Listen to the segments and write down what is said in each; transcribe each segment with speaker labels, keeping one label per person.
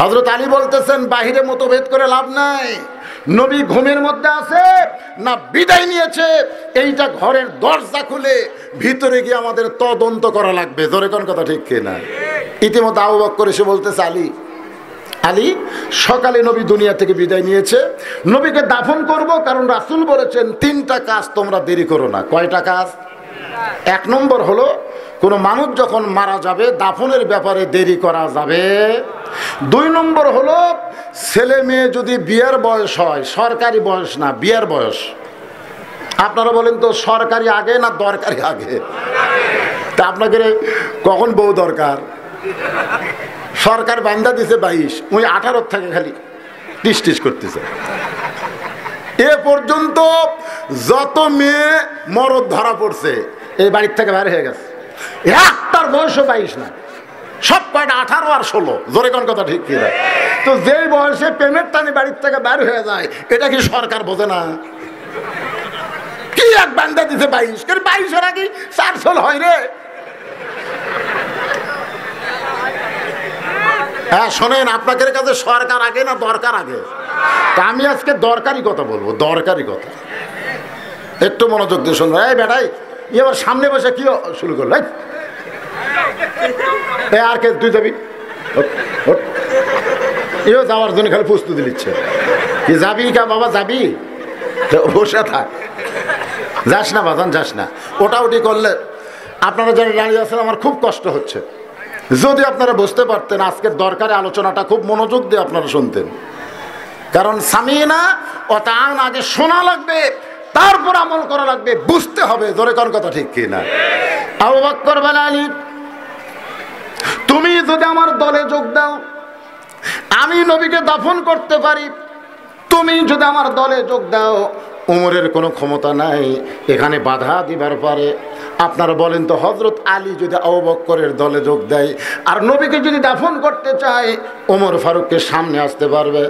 Speaker 1: হজরত আলী বলতেছেন, বাহিরে মতভেদ করে লাভ নাই। নবী ঘুমের মধ্যে আছে না বিদায় নিয়েছে। এইটা ঘরের দরজা খুলে ভিতরে গিয়ে আমাদের তদন্ত করা লাগবে। ধরে কোন কথা ঠিক কিনা? ইতিমধ্যে আবু বক্কর এসে বলতেছে, আলী আলী, সকালে নবী দুনিয়া থেকে বিদায় নিয়েছে। নবীকে দাফন করব, কারণ রাসুল বলেছেন, তিনটা কাজ তোমরা দেরি করো না। কয়টা কাজ? এক নম্বর হলো কোনো মানুষ যখন মারা যাবে, দাফনের ব্যাপারে দেরি করা যাবে। দুই নম্বর হলো, ছেলে মেয়ে যদি বিয়ের বয়স হয়, সরকারি বয়স না, বিয়ের বয়স। আপনারা বলেন তো, সরকারি আগে না দরকারি আগে? তা আপনাকে কখন বউ দরকার? সরকার বান্ধা দিছে বাইশ ওই আঠারো থাকে খালি টিস টিস করতেছে। এ পর্যন্ত যত মেয়ে মরদ ধরা পড়ছে এই বাড়ির থেকে বাইরে হয়ে গেছে। একটার বয়সও বাইশ না। সব কয়টা? আঠারো আর ষোলো। জোরে কোন কথা ঠিক কি তো যেই বয়সে পেমেন্ট টানি বাড়ির থেকে বের হয়ে যায়, এটা কি সরকার বোঝে না? কি এক বান্দা বাইশ? চার ষোল হয় রে? হ্যাঁ শোনেন, আপনাদের কাছে সরকার আগে না দরকার আগে? তা আমি আজকে দরকারি কথা বলব, দরকারি কথা। একটু মনোযোগ দিয়ে শুনব এই বেটাই এবার সামনে বসে কি শুরু করল এ আর কে, তুই যাবি। এও যাওয়ার জন্য খালি প্রস্তুতি নিচ্ছে। কি যাবি কা বাবা, যাবি? বসে থাক। যাস না বাজান, যাস না। ওটা ওটি করলে আপনারা যারা দাঁড়িয়ে আছেন, আমার খুব কষ্ট হচ্ছে। যদি আপনারা বুঝতে পারতেন, আজকের দরকারে আলোচনাটা খুব মনোযোগ দিয়ে আপনারা শুনতেন। কারণ সামিনা ও তান আগে শোনা লাগবে। তারপর আমল করা লাগবে, বুঝতে হবে, জোরে কোন কথা ঠিক কি না আলী, তুমি যদি আমার দলে যোগ দাও, আমি নবীকে দাফন করতে পারি। তুমি যদি আমার দলে যোগ দাও, উমরের কোনো ক্ষমতা নাই, এখানে বাধা দিবার পারে। আপনারা বলেন তো হজরত আলী যদি আবু বক্করের দলে যোগ দেয়, আর নবীকে যদি দাফন করতে চায় ওমর ফারুককে সামনে আসতে পারবে।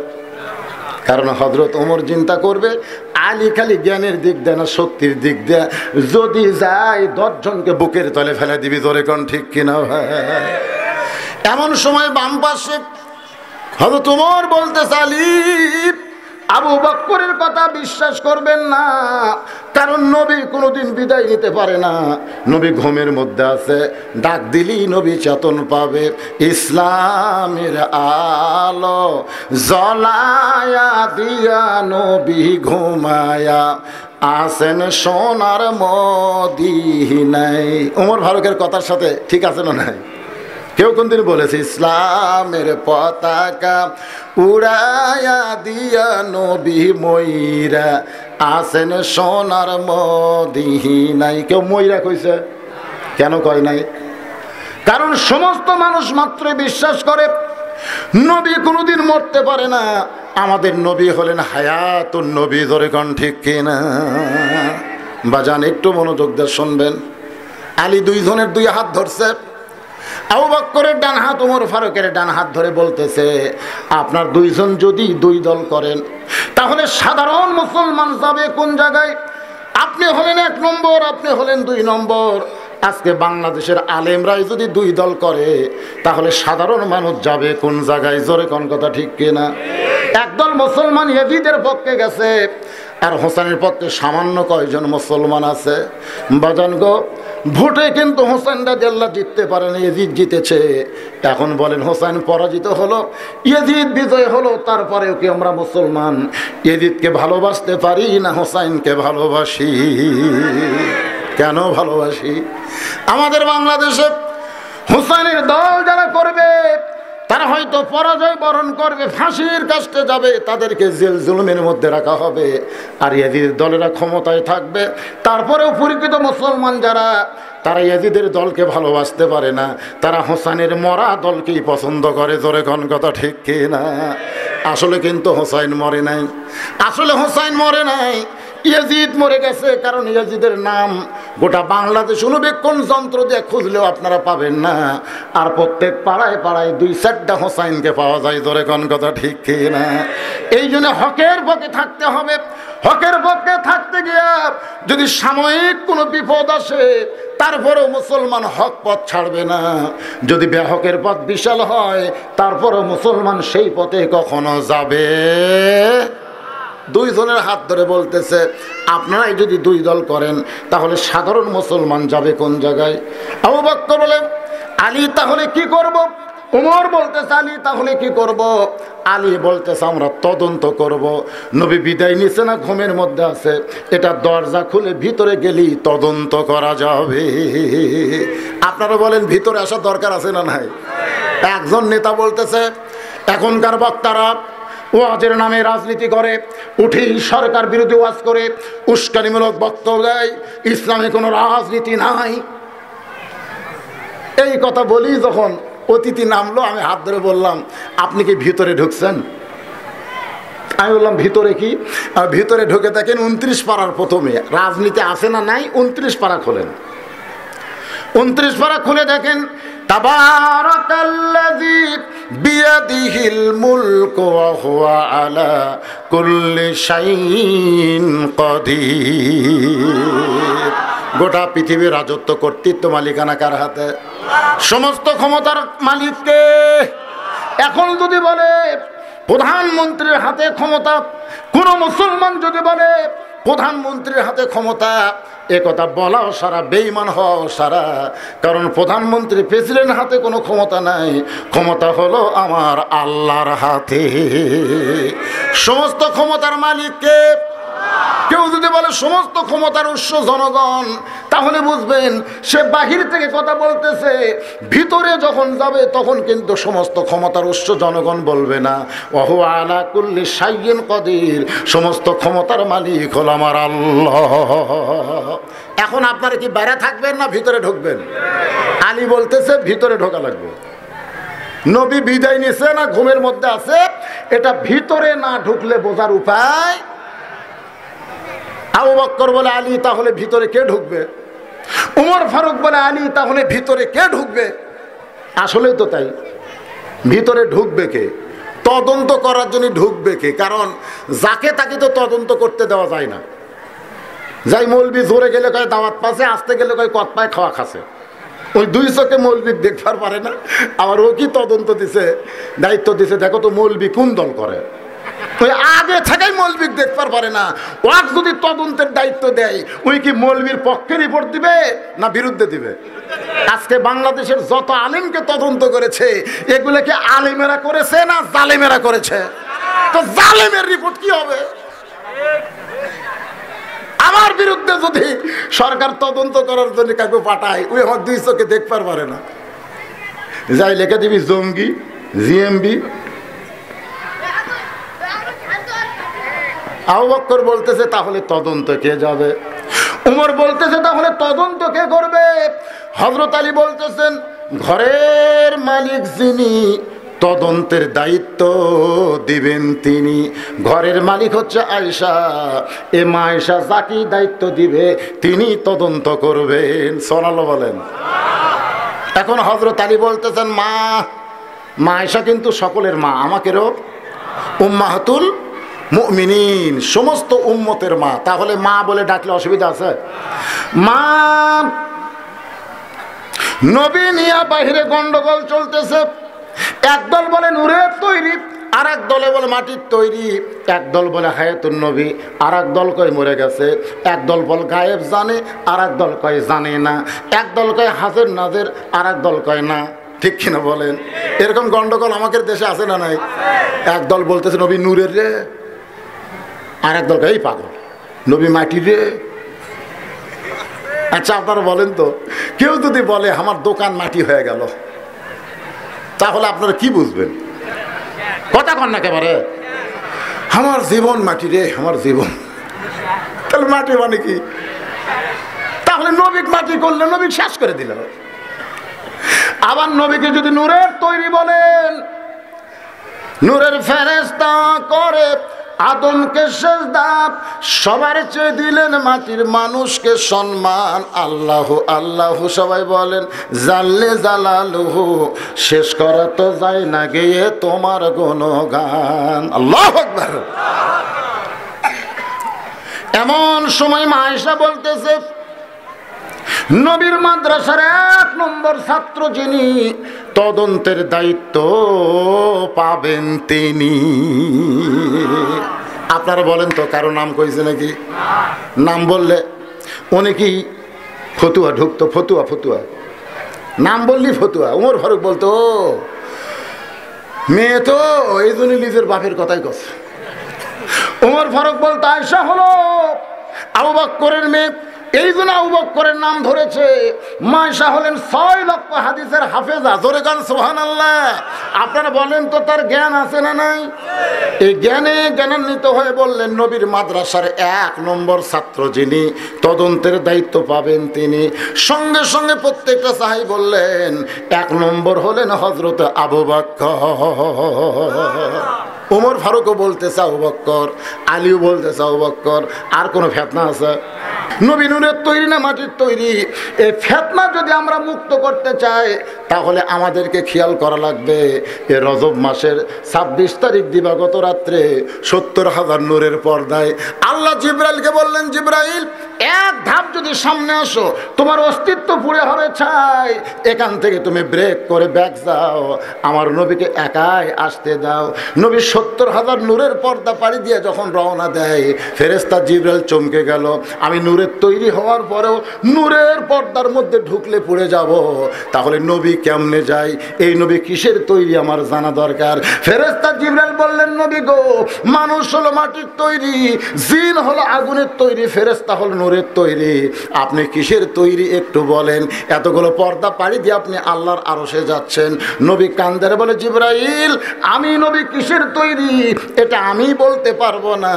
Speaker 1: কারণ হজরত ওমর চিন্তা করবে, আলী খালি জ্ঞানের দিক দেয় না, শক্তির দিক দেয়। যদি যায়, দশজনকে বুকের তলে ফেলে দিবি তোরে কোন ঠিক কিনা এমন সময় বাম পাশে হজরত ওমর বলতে চালি আবু বক্করের কথা বিশ্বাস করবেন না। কারণ নবী কোনোদিন বিদায় নিতে পারে না। নবী ঘুমের মধ্যে আছে, ডাক দিলি নবী চেতন পাবে। ইসলামের আলো জলায়া দিয়া নবী ঘুমায়া। আসেন সোনার মদি নাই ওমর ফারুকের কথার সাথে ঠিক আছে না নাই? কেউ কোনদিন বলেছে, ইসলামের পতাকা উড়ায়া দিয়া নবী ময়রা আসেন সোনার মদিহি নাই কেউ ময়রা কইছে? কেন কয় নাই? কারণ সমস্ত মানুষ মাত্র বিশ্বাস করে, নবী কোনোদিন মরতে পারে না। আমাদের নবী হলেন হায়াতুন নবী ধরে কন ঠিক কিনা? বাজান, একটু মনোযোগ দিয়ে শুনবেন। আলী দুইজনের দুই হাত ধরছে। ডান হাত ফারুকের ডান হাত ধরে বলতেছে, আপনার দুইজন যদি দুই দল করেন, তাহলে সাধারণ মুসলমান যাবে কোন জায়গায়? আপনি হলেন এক নম্বর, আপনি হলেন দুই নম্বর। আজকে বাংলাদেশের আলেমরাই যদি দুই দল করে, তাহলে সাধারণ মানুষ যাবে কোন জায়গায়? জোরে কোন কথা ঠিক কিনা? একদল মুসলমান এজিদের পক্ষে গেছে, আর হোসেনের পক্ষে সামান্য কয়জন মুসলমান আছে। বাজান গো ভোটে কিন্তু হোসেন রাজিয়াল্লাহ জিততে পারেন, এজিদ জিতেছে। এখন বলেন, হোসেন পরাজিত হলো ইয়েজিদ বিজয় হলো, তারপরেও কি আমরা মুসলমান? ইয়েজিদকে ভালোবাসতে পারি না হোসাইনকে ভালোবাসি? কেন ভালোবাসি? আমাদের বাংলাদেশে হুসাইনের দল যারা করবে তারা হয়তো পরাজয় বরণ করবে, ফাঁসির কাছতে যাবে, তাদেরকে জেল জুলুমের মধ্যে রাখা হবে। আর ইয়াজিদের দলেরা ক্ষমতায় থাকবে। তারপরেও পরিচিত মুসলমান যারা, তারা ইয়াজিদের দলকে ভালোবাসতে পারে না। তারা হোসাইনের মরা দলকেই পছন্দ করে, জোরে কোন কথা ঠিক কি না? আসলে কিন্তু হোসাইন মরে নাই। আসলে হোসাইন মরে নাই। ইয়াজিদ মরে গেছে, কারণ ইয়াজিদের নাম গোটা বাংলাদেশ অনুবেক্ষণ যন্ত্র দিয়ে খুঁজলেও আপনারা পাবেন না। আর প্রত্যেক পাড়ায় পাড়ায় দুই চারটা হোসাইনকে পাওয়া যায়, ধরে কোন কথা ঠিক না? এই জন্য হকের পক্ষে থাকতে হবে। হকের পক্ষে থাকতে গিয়া যদি সাময়িক কোনো বিপদ আসে, তারপরেও মুসলমান হক পথ ছাড়বে না। যদি ব্যাহকের পথ বিশাল হয়, তারপরও মুসলমান সেই পথে কখনো যাবে। দুইজনের হাত ধরে বলতেছে, আপনারাই যদি দুই দল করেন, তাহলে সাধারণ মুসলমান যাবে কোন জায়গায়? আবু বক্কর বলে, আলী, তাহলে কি করব? উমর বলতেছে, আলী, তাহলে কি করব? আলী বলতেছে, আমরা তদন্ত করব। নবী বিদায় নিছে না, ঘুমের মধ্যে আছে। এটা দরজা খুলে ভিতরে গেলেই তদন্ত করা যাবে। আপনারা বলেন, ভিতরে আসার দরকার আছে না নাই? একজন নেতা বলতেছে, এখনকার বক্তারা ওয়াজের নামে রাজনীতি করে, উঠেই সরকার বিরোধী ওয়াজ করে, উস্কানিমূলক বক্তব্য দেয়, ইসলামে কোনো রাজনীতি নাই। এই কথা বলি যখন অতিথি নামলো, আমি হাত ধরে বললাম, আপনি কি ভিতরে ঢুকছেন? আমি বললাম, ভিতরে কি? ভিতরে ঢুকে দেখেন, উনত্রিশ পাড়ার প্রথমে। রাজনীতি আছে না নাই, উনত্রিশ পাড়া খোলেন। উনত্রিশ পাড়া খুলে দেখেন। আলা গোটা পৃথিবীর রাজত্ব কর্তৃত্ব মালিকানা কার হাতে? সমস্ত ক্ষমতার মালিককে। এখন যদি বলে, প্রধানমন্ত্রীর হাতে ক্ষমতা, কোন মুসলমান যদি বলে প্রধানমন্ত্রীর হাতে ক্ষমতা, এ কথা বলাও সারা বেইমান হওয়াও সারা। কারণ প্রধানমন্ত্রী প্রেসিডেন্ট হাতে কোনো ক্ষমতা নাই, ক্ষমতা হলো আমার আল্লাহর হাতে। সমস্ত ক্ষমতার মালিককে কেউ যদি বলে সমস্ত ক্ষমতার উৎস জনগণ, তাহলে বুঝবেন সে বাহির থেকে কথা বলতেছে, ভিতরে যখন যাবে তখন কিন্তু সমস্ত ক্ষমতার উৎস জনগণ বলবে না। অহু আলা কুল্লি সাইয়েন কদির, সমস্ত ক্ষমতার মালিক হল আমার আল্লাহ। এখন আপনারা কি বাইরে থাকবেন না ভিতরে ঢুকবেন? আলী বলতেছে, ভিতরে ঢোকা লাগবে। নবী বিদায় নিছে না ঘুমের মধ্যে আছে? এটা ভিতরে না ঢুকলে বোঝার উপায় আবু বক্কর বলে আলী, তাহলে ভিতরে কে ঢুকবে? উমর ফারুক বলে আলী, তাহলে ভিতরে কে ঢুকবে? আসলেই তো তাই। ভিতরে ঢুকবে কে? তদন্ত করার জন্য ঢুকবে কে? কারণ যাকে তাকে তো তদন্ত করতে দেওয়া যায় না। যাই মৌলবি জোরে গেলে কয় দাওয়াত পাশে আসতে গেলে কয় কত পায় খাওয়া খাসে ওই দুই চোখে মৌলবি দেখবার পারে না। আবার ও কি তদন্ত দিছে, দায়িত্ব দিছে, দেখো তো মৌলবি কোন দল করে। ওই আগে থেকেই মৌলবিক দেখতে পারে না। ওয়াক যদি তদন্তের দায়িত্ব দেয়, ওই কি মৌলবীর পক্ষে রিপোর্ট দিবে না বিরুদ্ধে দিবে? আজকে বাংলাদেশের যত আলিমকে তদন্ত করেছে, এগুলোকে আলিমেরা করেছে না জালেমেরা করেছে? তো জালেমের রিপোর্ট কি হবে? আমার বিরুদ্ধে যদি সরকার তদন্ত করার জন্য কাউকে পাঠায়, ওই আমার দুই চোখে দেখবার পারে না। যাই, লেখা দিবি জঙ্গি, জিএমবি আবু বক্কর বলতেছে, তাহলে তদন্ত কে যাবে? উমর বলতেছে, তাহলে তদন্ত কে করবে? হজরত আলী বলতেছেন, ঘরের মালিক যিনি, তদন্তের দায়িত্ব দিবেন তিনি। ঘরের মালিক হচ্ছে আয়সা এ মা আয়সা যাকে দায়িত্ব দিবে, তিনি তদন্ত করবেন। সোনালো বলেন। এখন হজরত আলী বলতেছেন, মা মা আয়সা কিন্তু সকলের মা, আমাকেরও উম্মাহাতুল মুমিনিন, সমস্ত উম্মতের মা। তাহলে মা বলে ডাকলে অসুবিধা আছে? মা, নবী নিয়া বাহিরে গন্ডগোল চলতেছে। একদল বলে নূরের তৈরি আর এক দলে বলে মাটির তৈরি। এক দল বলে হায়াতুন নবী আর এক দল কয় মরে গেছে। এক দল বল গায়েব জানে আর এক দল কয় জানে না। এক দল কয় হাজের নাজের আর এক দল কয় না। ঠিক কিনা বলেন? এরকম গন্ডগোল আমাদের দেশে আছে না নাই? এক দল বলতেছে, নবী নূরের রে। আর এক দল কয় এই পাগল। নবী মাটি রে। আচ্ছা আপনারা বলেন তো, কেউ যদি বলে, আমার দোকান মাটি হয়ে গেল, তাহলে আপনারা কি বুঝবেন? কথা কন না একেবারে আমার জীবন মাটি রে, আমার জীবন। তাহলে মাটি মানে কি? তাহলে নবিক মাটি করলে নবিক শেষ করে দিল। আবার নবীকে যদি নূরের তৈরি বলেন, নূরের ফেরেস্তা করে আদমকে দাপ সবার চেয়ে দিলেন মাটির মানুষকে সম্মান। আল্লাহ আল্লাহ সবাই বলেন জানলে জালালুহু, শেষ করা তো যায় না গিয়ে তোমার গান আল্লাহ এমন সময় মায়েশা বলতেছে নবীর মাদ্রাসার এক নম্বর ছাত্র যিনি, তদন্তের দায়িত্ব পাবেন তিনি। আপনারা বলেন তো, কারও নাম কইছে নাকি? নাম বললে অনেকেই ফতুয়া ঢুকতো? ফতুয়া ফতুয়া। নাম বললি ফতুয়া, উমর ফারুক বলতো মেয়ে তো এই জন্য নিজের বাপের কথাই কথা উমর ফারুক বলতো আয়সা হলো আবু বক্করের মেয়ে এই জন্য নাম ধরেছে মায়সা হলেন ছয় লক্ষ হাদিসের হাফেজা। জোরে গান সোহান আল্লাহ আপনারা বলেন তো তার জ্ঞান আছে না নাই? এই জ্ঞানে জ্ঞানান্বিত হয়ে বললেন, নবীর মাদ্রাসার এক নম্বর ছাত্র যিনি, তদন্তের দায়িত্ব পাবেন তিনি। সঙ্গে সঙ্গে প্রত্যেকটা সাহাই বললেন, এক নম্বর হলেন হজরত আবু বক্কর। ওমর ফারুকও বলতেছে, আবু বক্কর। আলীও বলতেছে, আবু বক্কর। আর কোনো ফেতনা আছে? নবী নুনের তৈরি না মাটির তৈরি? এই ফেতনা যদি আমরা মুক্ত করতে চাই, তাহলে আমাদেরকে খেয়াল করা লাগবে এ রজব মাসের ছাব্বিশ তারিখ দিবাগত রাত্রে সত্তর হাজার নূরের পর্দায়। আল্লাহ জিব্রাইলকে বললেন, জিব্রাইল, এক ধাপ যদি সামনে আসো, তোমার অস্তিত্ব পুড়ে হবে চাই এখান থেকে তুমি ব্রেক করে ব্যাক যাও। আমার নবীকে একাই আসতে দাও। নবী সত্তর হাজার নূরের পর্দা পাড়ি দিয়ে যখন রওনা দেয় ফেরেস্তা জিব্রাইল চমকে গেল, আমি নূরের তৈরি হওয়ার পরেও নূরের পর্দার মধ্যে ঢুকলে পড়ে যাব। তাহলে নবী কেমনে যায়? এই নবী কিসের তৈরি আমার জানা দরকার? ফেরেস্তা জিব্রাইল বললেন, নবী গো, মানুষ হলো মাটির তৈরি, জিন হলো আগুনের তৈরি ফেরেস্তা হলো নূরের তৈরি। আপনি কিসের তৈরি একটু বলেন। এতগুলো পর্দা পাড়ি দিয়ে আপনি আল্লাহর আরশে যাচ্ছেন। নবী কান্দারে বলে, জিব্রাইল, আমি নবী কিসের তৈরি? এটা আমি বলতে পারব না।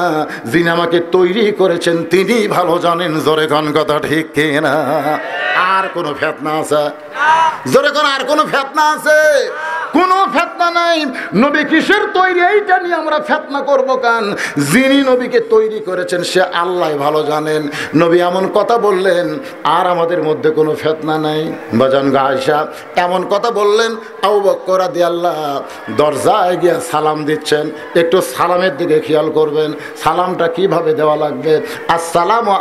Speaker 1: যিনি আমাকে তৈরি করেছেন তিনি ভালো জানেন। জোরে গন কথা ঠিক কিনা? আর কোনো ফেতনা আছে? জোরে কোন, আর কোনো ফেতনা আছে? কোনো ফেতনা নাই। নবী কিসের তৈরি? এইটা নিয়ে আমরা ফেতনা করব কান? যিনি নবীকে তৈরি করেছেন, সে আল্লাহ ভালো জানেন। নবী এমন কথা বললেন, আর আমাদের মধ্যে কোনো ফেতনা নাই। বাজান গায়সা এমন কথা বললেন, আবু বক্কর দি আল্লাহ দরজায় গিয়ে সালাম দিচ্ছেন। একটু সালামের দিকে খেয়াল করবেন। সালামটা কীভাবে দেওয়া লাগবে? আসসালামু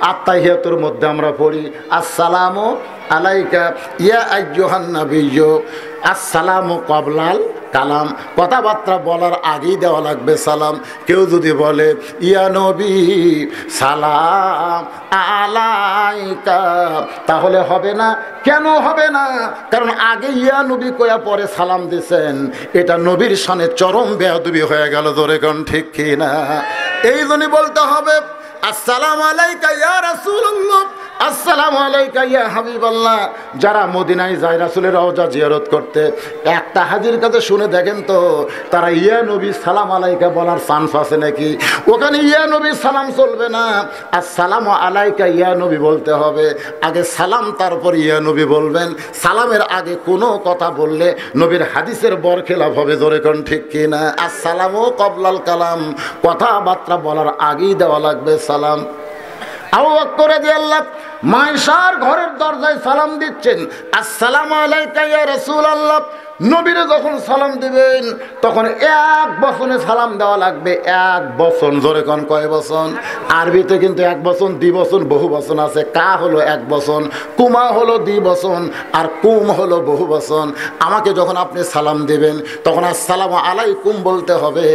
Speaker 1: আত্মাহিয়াতুর মধ্যে আমরা পড়ি আলাইকা, ইয়া কবলাল কালাম। কথাবার্তা বলার আগেই দেওয়া লাগবে সালাম। কেউ যদি বলে, ইয়া নবী, সালাম আলাইকা, তাহলে হবে না। কেন হবে না? কারণ আগে ইয়া নবী কয়া পরে সালাম দিছেন। এটা নবীর সানে চরম বেয়াদবি হয়ে গেল ধরে কোন ঠিক কি না এই জন্য বলতে হবে আসসালাম আলাইকা ইয়া রাসূলুল্লাহ। আসসালামু আলাইকা ইয়া হাবিবাল্লাহ। যারা মদিনায় যায়, রাসূলের রওজা জিয়ারত করতে, একটা হাজির কাছে শুনে দেখেন তো, তারা ইয়া নবী সালাম আলাইকা বলার চান্স আছে নাকি? ওখানে ইয়া নবী সালাম চলবে না। আসসালামু আলাইকা ইয়া নবী বলতে হবে। আগে সালাম, তারপর ইয়া নবী বলবেন। সালামের আগে কোনো কথা বললে নবীর হাদিসের বর খেলাফ হবে, জোরে কোন ঠিক কিনা? আসসালামু কবলাল কালাম। কথাবার্তা বলার আগেই দেওয়া লাগবে সালাম। আবু বক্কর রাদিয়াল্লাহ মায়েশার ঘরের দরজায় সালাম দিচ্ছেন আসসালামু আলাইকা ইয়া রাসূলুল্লাহ। নবীরে যখন সালাম দিবেন, তখন এক বছরে সালাম দেওয়া লাগবে। এক বছর জোরে কোন, কয় বছর আরবিতে কিন্তু এক বছর দ্বি বছর বহু বছর আছে। কা হলো এক বছর কুমা হলো দ্বি বছর আর কুম হলো বহু বছর আমাকে যখন আপনি সালাম দিবেন, তখন আসসালাম আলাইকুম বলতে হবে,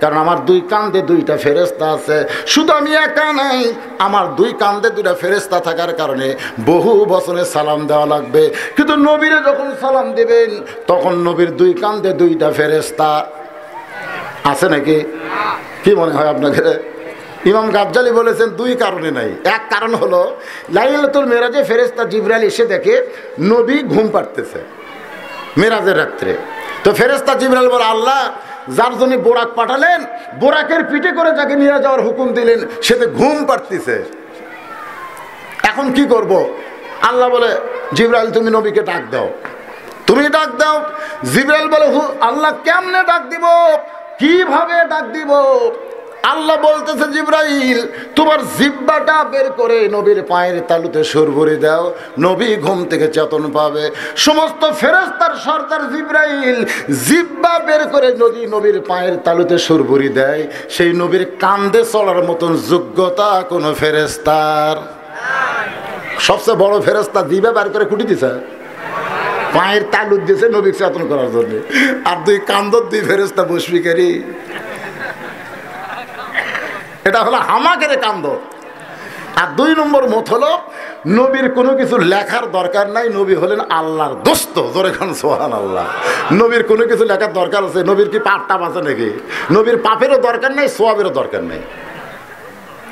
Speaker 1: কারণ আমার দুই কান্দে দুইটা ফেরেস্তা আছে। শুধু আমি একা নাই, আমার দুই কান্দে দুইটা ফেরেস্তা থাকার কারণে বহু বছরে সালাম দেওয়া লাগবে। কিন্তু নবীরে যখন সালাম দিবেন, তখন নবীর দুই কান্দে দুইটা ফেরেস্তা আছে নাকি? কি মনে হয় আপনাকে? ইমাম গাজ্জালি বলেছেন দুই কারণে নাই। এক কারণ হলো, লাইলাতুল মেরাজে ফেরেস্তা জিবরাইল এসে দেখে নবী ঘুম পাড়তেছে মেরাজের রাত্রে। তো ফেরেস্তা জিবরাইল বলে, আল্লাহ, যার জন্য বোরাক পাঠালেন, বোরাকের পিঠে করে যাকে নিয়ে যাওয়ার হুকুম দিলেন, সে তো ঘুম পাড়তেছে। এখন কি করব? আল্লাহ বলে, জিবরাইল, তুমি নবীকে ডাক দাও। তুমি ডাক দাও। জিবরাইল বলে, হু, আল্লাহ কেমনে ডাক দিব? কীভাবে ডাক দিব? আল্লাহ বলতেছে, জিব্রাইল, তোমার জিব্বাটা বের করে নবীর পায়ের তালুতে সুর ভরে দাও। নবী ঘুম থেকে চেতন পাবে। সমস্ত ফেরেস্তার সর্দার জিব্রাইল জিব্বা বের করে নদী নবীর পায়ের তালুতে সুর ভরি দেয়। সেই নবীর কান্দে চলার মতন যোগ্যতা কোনো ফেরেস্তার সবচেয়ে বড় ফেরেস্তা দিবে বার করে কুটি দিছে। পায়ের তালুর দিয়েছে নবী চেতন করার জন্য। আর দুই কান্দর দুই ফেরেস্তা বসবিকারী এটা হলো হামাকের কান্দ আর দুই নম্বর মত হলো, নবীর কোনো কিছু লেখার দরকার নাই, নবী হলেন আল্লাহর দোস্ত, জোরে খান সোহান আল্লাহ নবীর কোনো কিছু লেখার দরকার আছে, নবীর কি পাপটা বাঁচে নাকি? নবীর পাপেরও দরকার নেই, সোয়াবেরও দরকার নেই।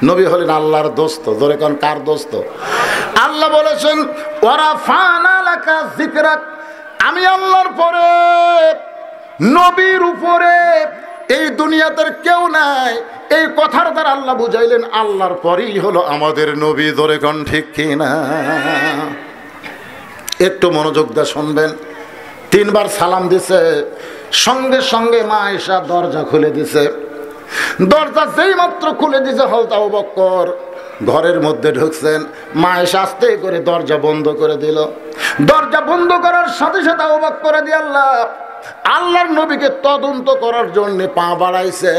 Speaker 1: নবী হলেন আল্লাহর দোস্ত, জোরে খান কার দোস্ত? আল্লাহ বলেছেন আমি আল্লাহর পরে, নবীর উপরে, এই দুনিয়াতে কেউ নাই। এই কথার দ্বারা আল্লাহ বুঝাইলেন, আল্লাহর পরেই হলো আমাদের নবী। ধরে কন ঠিক কিনা একটু মনোযোগ দিয়ে শুনবেন। তিনবার সালাম দিছে। সঙ্গে সঙ্গে মা এসা দরজা খুলে দিছে। দরজা যেই মাত্র খুলে দিছে হলতা বক্কর। ঘরের মধ্যে ঢুকছেন। মা এসে আস্তে করে দরজা বন্ধ করে দিল। দরজা বন্ধ করার সাথে সাথে অবাক করে দিয়ে আল্লাহ, আল্লাহর নবীকে তদন্ত করার জন্য পা বাড়াইছে।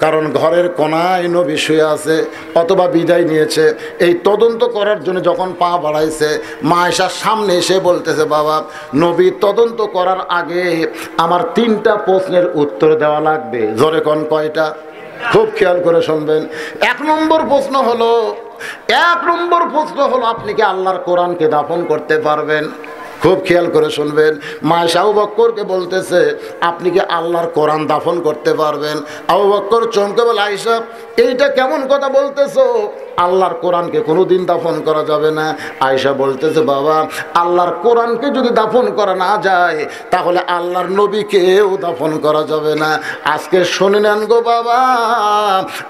Speaker 1: কারণ ঘরের কোনায় নবী শুয়ে আছে অথবা বিদায় নিয়েছে। এই তদন্ত করার জন্য যখন পা বাড়াইছে মা এসার সামনে এসে বলতেছে, বাবা, নবী তদন্ত করার আগে আমার তিনটা প্রশ্নের উত্তর দেওয়া লাগবে। জোরে কোন কয়টা? খুব খেয়াল করে শুনবেন। এক নম্বর প্রশ্ন হলো, এক নম্বর প্রশ্ন হলো, আপনি কি আল্লাহর কোরআনকে দাফন করতে পারবেন? খুব খেয়াল করে শুনবেন। মায়েশা বক্করকে বলতেছে, আপনি কি আল্লাহর কোরআন দাফন করতে পারবেন? আবু বক্কর চমকে বলে আইসা এইটা কেমন কথা বলতেছো? আল্লাহর কোরআনকে কোনোদিন দাফন করা যাবে না। আয়সা বলতেছে, বাবা, আল্লাহর কোরআনকে যদি দাফন করা না যায়, তাহলে আল্লাহর নবীকেও দাফন করা যাবে না। আজকে শুনে নেন গো বাবা,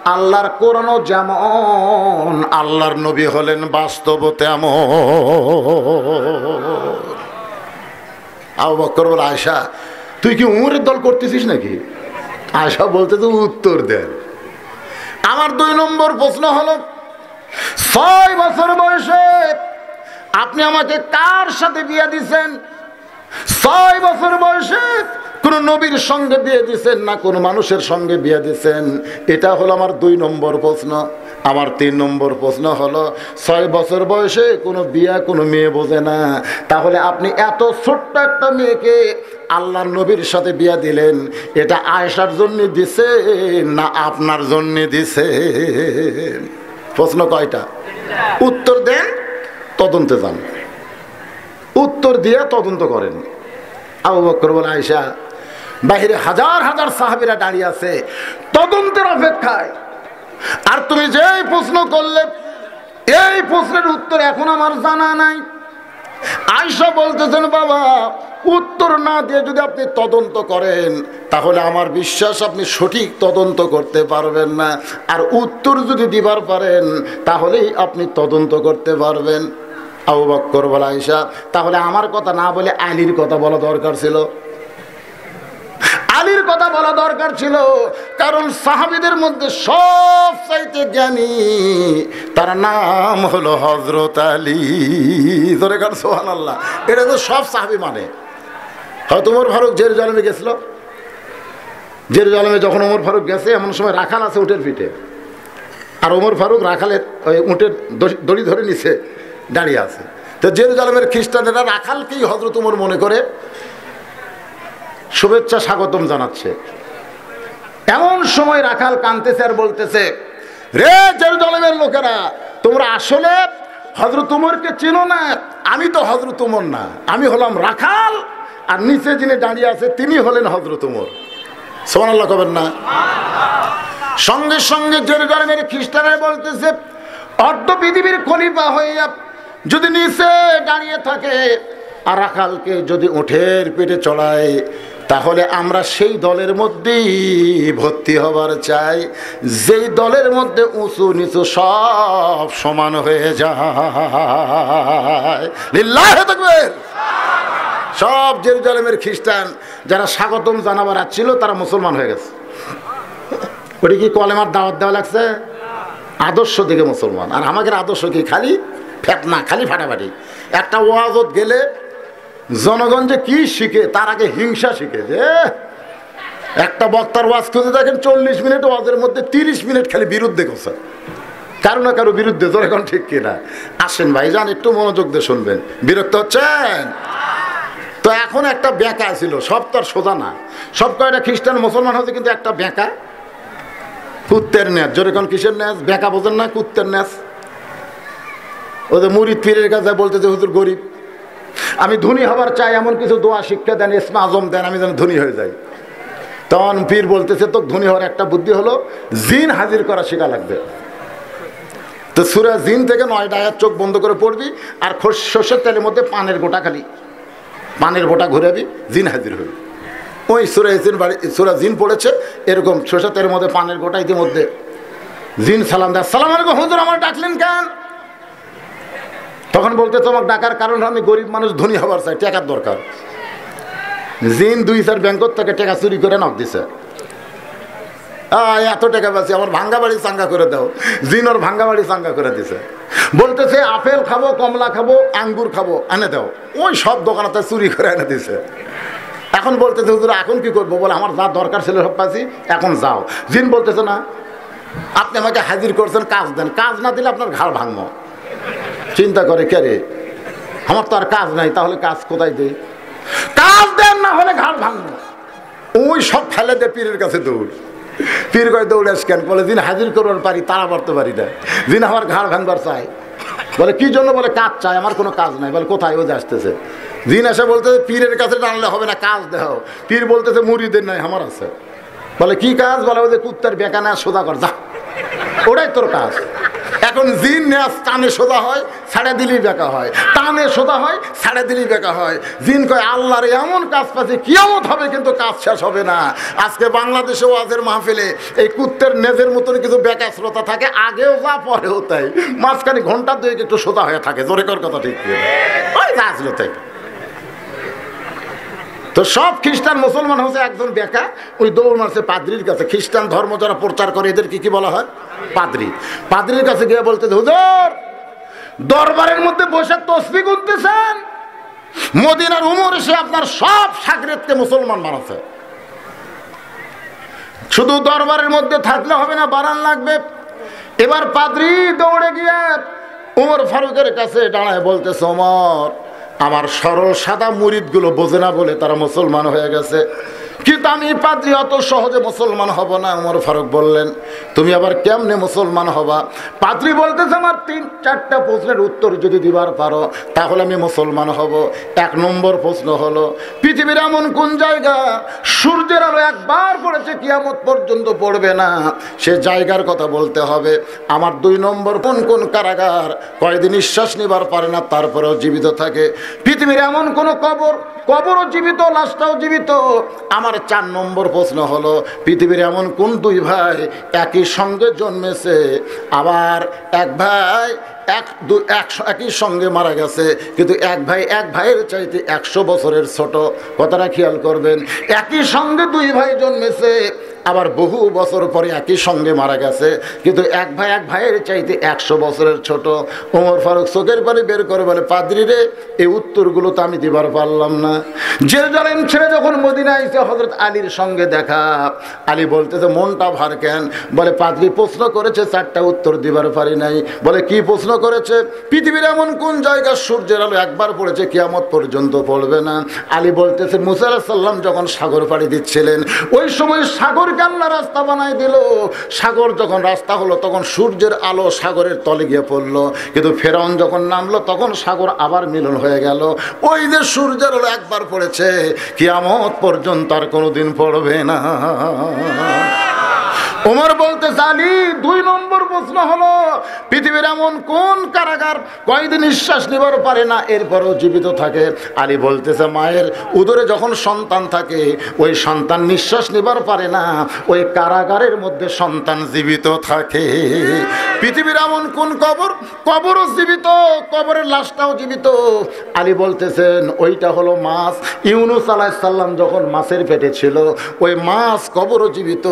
Speaker 1: আল্লাহর কোরআনও যেমন, আল্লাহর নবী হলেন বাস্তব তেমন আবু বক্কর বলে আয়সা তুই কি উমরের দল করতেছিস নাকি? আয়সা বলতে তো উত্তর দেন। আমার দুই নম্বর প্রশ্ন হলো ছয় বছর বয়সে আপনি আমাকে কার সাথে বিয়ে দিছেন? ছয় বছর বয়সে কোন নবীর সঙ্গে বিয়ে দিচ্ছেন না কোন মানুষের সঙ্গে বিয়ে দিচ্ছেন এটা হলো আমার দুই নম্বর প্রশ্ন। আমার তিন নম্বর প্রশ্ন হলো, ছয় বছর বয়সে কোনো বিয়া কোনো মেয়ে বোঝে না। তাহলে আপনি এত ছোট্ট একটা মেয়েকে আল্লাহর নবীর সাথে বিয়া দিলেন, এটা আয়সার জন্য দিছে না আপনার জন্য দিছে প্রশ্ন কয়টা? উত্তর দেন, তদন্তে যান। উত্তর দিয়ে তদন্ত করেন। আবু বকর বলে আয়সা বাহিরে হাজার হাজার সাহাবিরা দাঁড়িয়ে আছে, তদন্তের অপেক্ষায়। আর তুমি যেই প্রশ্ন করলে, এই প্রশ্নের উত্তর এখন আমার জানা নাই। আয়সা বলতেছেন, বাবা, উত্তর না দিয়ে যদি আপনি তদন্ত করেন, তাহলে আমার বিশ্বাস আপনি সঠিক তদন্ত করতে পারবেন না। আর উত্তর যদি দিবার পারেন, তাহলেই আপনি তদন্ত করতে পারবেন। আবু বক্কর বলা, আয়সা, তাহলে আমার কথা না বলে আলীর কথা বলা দরকার ছিল? আলীর কথা বলা দরকার ছিল। কারণ সাহাবিদের মধ্যে সব চাইতে জ্ঞানী তার নাম হলো হজরত আলী। ধরে কার সোহান আল্লাহ এটা তো সব সাহাবি মানে। হয়তো ওমর ফারুক জের জলমে গেছিল। জের জলমে যখন ওমর ফারুক গেছে, এমন সময় রাখাল আছে উটের পিঠে। আর ওমর ফারুক রাখালের ওই উটের দড়ি ধরে নিছে দাঁড়িয়ে আছে। তো জেরুজালেমের খ্রিস্টানেরা রাখালকেই হজরত উমর মনে করে। শুভেচ্ছা স্বাগতম জানাচ্ছে। এমন সময় রাখাল কানতেছে আর বলতেছে, রে জেরুজালেমের লোকেরা, তোমরা আসলে হজরত উমরকে চেনো না? আমি তো হজরত উমর না। আমি হলাম রাখাল, আর নিচে যিনি দাঁড়িয়ে আছে তিনি হলেন হজরত উমর। কবেন না। সঙ্গে সঙ্গে জেরুজালেমের খ্রিস্টানরা বলতেছে, অর্ধ পৃথিবীর খলিফা হইয়া যদি নিচে দাঁড়িয়ে থাকে, আর রাখালকে যদি উঠের পেটে চড়ায় তাহলে আমরা সেই দলের মধ্যেই ভর্তি হবার চাই। যেই দলের মধ্যে উঁচু নিচু সব সমান হয়ে যায়। সব জেরুজালেমের খ্রিস্টান যারা স্বাগতম জানাবার ছিল, তারা মুসলমান হয়ে গেছে। ওটা কি কলেমার দাওয়াত দেওয়া লাগছে? আদর্শ দিকে মুসলমান। আর আমাদের আদর্শ কি খালি? ফেতনা, খালি ফাটাফাটি। একটা ওয়াজত গেলে জনগণ যে কি শিখে, তার আগে হিংসা শিখে, যে একটা বক্তার ওয়াজ খুঁজে দেখেন চল্লিশ মিনিট ওয়াজের মধ্যে তিরিশ মিনিট খালি বিরুদ্ধে করছে কারও না কারও বিরুদ্ধে এখন ঠিক কিনা। আসেন ভাই যান, একটু মনোযোগ দিয়ে শুনবেন। বিরক্ত হচ্ছেন? তো এখন একটা বেঁকা ছিল, সব তো আর সোজা না। সব কয়টা খ্রিস্টান মুসলমান হচ্ছে কিন্তু একটা বেঁকা কুত্তের ন্যাস যেরকম কিসের ন্যাস? বেঁকা বোঝেন না, কুত্তের ন্যাস। ওদের মুরিদ পীরের কাছে বলতে যে হুজুর গরিব। আমি ধনী হবার চাই, এমন কিছু দোয়া শিক্ষা দেন, ইসমা আজম দেন, আমি যেন ধনী হয়ে যাই। তখন পীর বলতেছে তো ধনী হওয়ার একটা বুদ্ধি হলো, জিন হাজির করা শেখা লাগবে। তো সুরা জিন থেকে নয়টা আয়াত চোখ বন্ধ করে পড়বি, আর সর্ষের তেলের মধ্যে পানের গোটা খালি। পানের গোটা ঘুরাবি, জিন হাজির হবি। ওই সুরা জিন বাড়ি, সুরা জিন পড়েছে, এরকম সর্ষের তেলের মধ্যে পানের গোটা ইতিমধ্যে জিন সালাম দেয়। সালাম আলাইকুম হুজুর, আমার ডাকলেন কেন? তখন বলতে তোমাকে ডাকার কারণ আমি গরিব মানুষ, ধনী হবার চাই, টাকার দরকার। জিন দুই চার ব্যাংকর থেকে টাকা চুরি করে নক দিছে। এত টাকা পাচ্ছি, আমার ভাঙ্গা বাড়ি চাঙ্গা করে দাও। জিন ওর ভাঙ্গা বাড়ি চাঙ্গা করে দিছে। বলতেছে, আপেল খাব, কমলা খাব, আঙ্গুর খাব, এনে দাও। ওই সব দোকানতে চুরি করে এনে দিছে। এখন বলতেছে, হুজুর, এখন কি করব? বলে, আমার যা দরকার ছিল সব পাচ্ছি, এখন যাও। জিন বলতেছে, না, আপনি আমাকে হাজির করছেন, কাজ দেন। কাজ না দিলে আপনার ঘাড় ভাঙবো। চিন্তা করে কে রে? আমার তো আর কাজ নাই, তাহলে কাজ কোথায় দেই? কাজ দেন না হলে ঘাড় ভাঙবো। ওই সব ফেলে দে পীরের কাছে দৌড়। পীর করে দৌড়ে কেন? বলে দিন হাজির করবার পারি, তারা পারতে পারি না। দিন আমার ঘাড় ভাঙবার চাই বলে, কি জন্য? বলে, কাজ চাই, আমার কোনো কাজ নাই। বলে, কোথায়? যে আসতেছে। দিন এসে বলতেছে, পীরের কাছে টানলে হবে না, কাজ দেহ পীর বলতেছে, মুড়িদের নাই, আমার আছে। বলে, কি কাজ? বলে যে কুত্তার বেকা না সোজা কর, যা। ওটাই তোর কাজ। এখন জিন নেয়াস টানে সোজা হয়, ছাড়া দিলেই বেঁকা হয়। টানে সোজা হয়, ছাড়া দিলেই বেঁকা হয়। জিন কয়, আল্লাহর এমন কাজ পাচ্ছে কিয়ামত হবে কিন্তু কাজ শেষ হবে না। আজকে বাংলাদেশে ওয়াজের মাহফিলে এই কুত্তের নেজের মতন কিছু বেঁকা শ্রোতা থাকে, আগেও যা, পরেও তাই। মাঝখানে ঘণ্টা দুয়েক একটু সোজা হয়ে থাকে, জোরে কর কথা ঠিক আসলো তাই। তো সব খ্রিস্টান, মুসলমান হচ্ছে একজন বেকা, ওই দৌড় মারছে পাদ্রির কাছে। খ্রিস্টান ধর্ম যারা প্রচার করে, এদের কি কি বলা হয়? পাদ্রি। পাদ্রির কাছে গিয়ে বলতে হুজুর, দরবারের মধ্যে বসে তসবি গুনতেছেন? মদিনার উমর এসে আপনার সব সাগরেতকে মুসলমান বানাচ্ছে। শুধু দরবারের মধ্যে থাকলে হবে না বাড়ান লাগবে। এবার পাদ্রি দৌড়ে গিয়ে উমর ফারুকের কাছে দাঁড়ায় বলতেছে, ওমর, আমার সরল সাদা মুরিদগুলো বোঝে না বলে তারা মুসলমান হয়ে গেছে। কিন্তু আমি পাদ্রি, অত সহজে মুসলমান হব না, উমর ফারুক বললেন। তুমি আবার কেমনে মুসলমান হবা? পাদ্রি বলতেছে, আমার তিন, চারটা প্রশ্নের উত্তর যদি দিবার পারো, তাহলে আমি মুসলমান হব। এক নম্বর প্রশ্ন হলো, পৃথিবীর এমন কোন জায়গা সূর্যের আলো একবার পড়েছে, কিয়ামত পর্যন্ত পড়বে না? সে জায়গার কথা বলতে হবে। আমার দুই নম্বর, কোন কোন কারাগার কয়দিন নিঃশ্বাস নিবার পারে না, তারপরেও জীবিত থাকে। পৃথিবীর এমন কোন কবর, কবরও জীবিত, লাশটাও জীবিত। আমার চার নম্বর প্রশ্ন হলো, পৃথিবীর এমন কোন দুই ভাই একই সঙ্গে জন্মেছে? আবার এক ভাই এক দু একশো একই সঙ্গে মারা গেছে। কিন্তু এক ভাই, এক ভাইয়ের চাইতে একশো বছরের ছোট। কথাটা খেয়াল করবেন, একই সঙ্গে দুই ভাই জন্মেছে, আবার বহু বছর পরে একই সঙ্গে মারা গেছে। কিন্তু এক ভাই, এক ভাইয়ের চাইতে একশো বছরের ছোট। ওমর ফারুক চোখের পারে বের করে বলে, পাদ্রি রে, এই উত্তরগুলো তো আমি দিবার পারলাম না। যে জেরুজালেম ছেড়ে যখন মদিনা আইসে হজরত আলীর সঙ্গে দেখা, আলী বলতেছে, মনটা ভার কেন? বলে, পাদ্রি প্রশ্ন করেছে, চারটা উত্তর দিবার পারি নাই। বলে, কি প্রশ্ন করেছে। পৃথিবীর এমন কোন জায়গা সূর্যের আলো একবার পড়েছে কিয়ামত পর্যন্ত পড়বে না। আলী বলতেছে, মুসা সাল্লাম যখন সাগর পাড়ি দিচ্ছিলেন, ওই সময় সাগর আল্লাহ রাস্তা বানাই দিল। সাগর যখন রাস্তা হলো, তখন সূর্যের আলো সাগরের তলে গিয়ে পড়ল। কিন্তু ফেরাউন যখন নামলো, তখন সাগর আবার মিলন হয়ে গেল। ওই যে সূর্যের আলো একবার পড়েছে, কিয়ামত পর্যন্ত আর কোনোদিন পড়বে না। ওমর বলতে, জানি, দুই নম্বর প্রশ্ন হলো, পৃথিবীর এমন কোন কারাগার কয়েকদিন নিঃশ্বাস নিবার পারে না, এরপরও জীবিত থাকে? আলী বলতেছে, মায়ের উদরে যখন সন্তান থাকে, ওই সন্তান নিঃশ্বাস নিবার পারে না, ওই কারাগারের মধ্যে সন্তান জীবিত থাকে। পৃথিবীর এমন কোন কবর? কবরও জীবিত, কবরের লাশটাও জীবিত। আলী বলতেছেন, ওইটা হলো মাছ। ইউনুস আলাইসাল্লাম যখন মাছের পেটে ছিল, ওই মাছ কবরও জীবিত।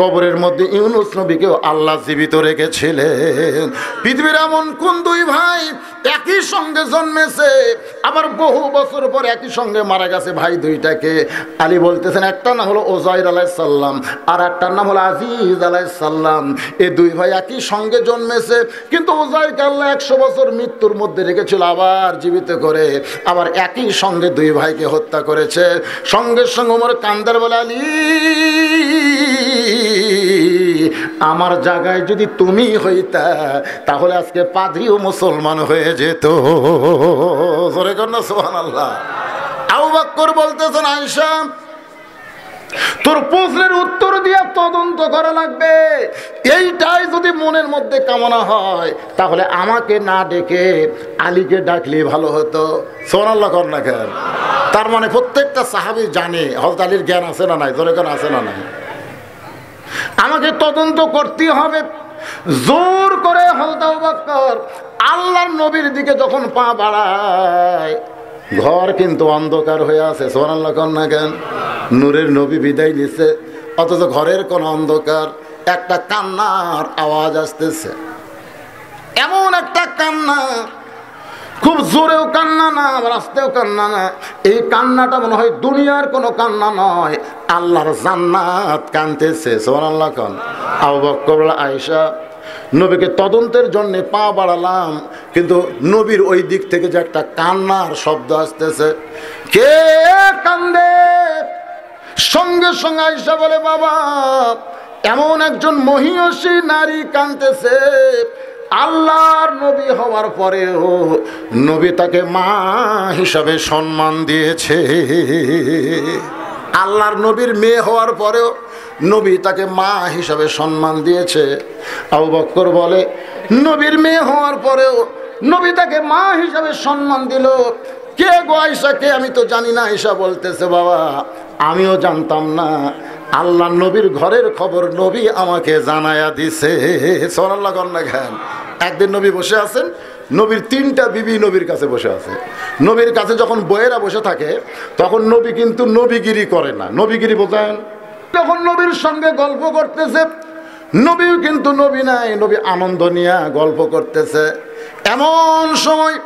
Speaker 1: কবরের মধ্যে ইউনুস নবীকেও আল্লাহ জীবিত রেখেছিলেন। পৃথিবীর এমন কোন দুই ভাই একই সঙ্গে জন্মেছে? আবার বহু বছর পর একই সঙ্গে মারা গেছে ভাই দুইটাকে। আলী বলতেছেন, একটা নাম হলো ওজাইর আলাইসাল্লাম আর একটার নাম হলো আজিজ আলাইসাল্লাম এই দুই ভাই একই সঙ্গে জন্মেছে, কিন্তু ওজাইরকে আল্লাহ একশো বছর মৃত্যুর মধ্যে রেখেছিল, আবার জীবিত করে। আবার একই সঙ্গে দুই ভাইকে হত্যা করেছে। সঙ্গে সঙ্গে ওমর কান্দার বলে, আলী আমার জায়গায় যদি তুমি হইতা, তাহলে আজকে পাদ্রিও মুসলমান হয়ে যেত। জোরে সোহান আল্লাহ বলতেছেন তোর প্রশ্নের উত্তর দিয়ে তদন্ত করা লাগবে। এইটাই যদি মনের মধ্যে কামনা হয়, তাহলে আমাকে না ডেকে আলীকে ডাকলে ভালো হতো। সোনাল্লা কর না তার মানে প্রত্যেকটা সাহাবি জানে হজরত আলীর জ্ঞান আছে না নাই? জোরে কেন আছে না নাই? আমাকে তদন্ত করতে হবে। জোর করে হলদাউ বাক্কর আল্লাহর নবীর দিকে যখন পা বাড়ায়, ঘর কিন্তু অন্ধকার হয়ে আছে। সোনাল্লাহ কন্যা কেন? নূরের নবী বিদায় নিছে, অথচ ঘরের কোন অন্ধকার। একটা কান্নার আওয়াজ আসতেছে। এমন একটা কান্না খুব জোরেও কান্না না, আবার আসতেও কান্না না। এই কান্নাটা মনে হয় দুনিয়ার কোনো কান্না নয়। আল্লাহর জান্নাত কানতেছে সোমান কন। আবু বক্কর নবীকে তদন্তের জন্য পা বাড়ালাম, কিন্তু নবীর ওই দিক থেকে যে একটা কান্নার শব্দ আসতেছে। কে কান্দে? সঙ্গে সঙ্গে আয়সা বলে, বাবা, এমন একজন মহিষী নারী কানতেছে আল্লাহর নবী হওয়ার পরেও নবী তাকে মা হিসাবে সম্মান দিয়েছে। আল্লাহর নবীর মেয়ে হওয়ার পরেও নবী তাকে মা হিসাবে সম্মান দিয়েছে। আবু বক্কর বলে, নবীর মেয়ে হওয়ার পরেও নবী তাকে মা হিসাবে সম্মান দিল। কে গো আয়সা কে আমি তো জানি না আয়সা বলতেছে, বাবা, আমিও জানতাম না। আল্লাহ নবীর ঘরের খবর নবী আমাকে জানায়া দিছে। সোনাল্লাহ কন্যা খান একদিন নবী বসে আছেন, নবীর তিনটা বিবি নবীর কাছে বসে আছে। নবীর কাছে যখন বইয়েরা বসে থাকে, তখন নবী কিন্তু নবীগিরি করে না। নবীগিরি বোঝায় তখন নবীর সঙ্গে গল্প করতেছে, নবীও কিন্তু নবী নাই, নবী আনন্দ নিয়ে গল্প করতেছে। এমন সময়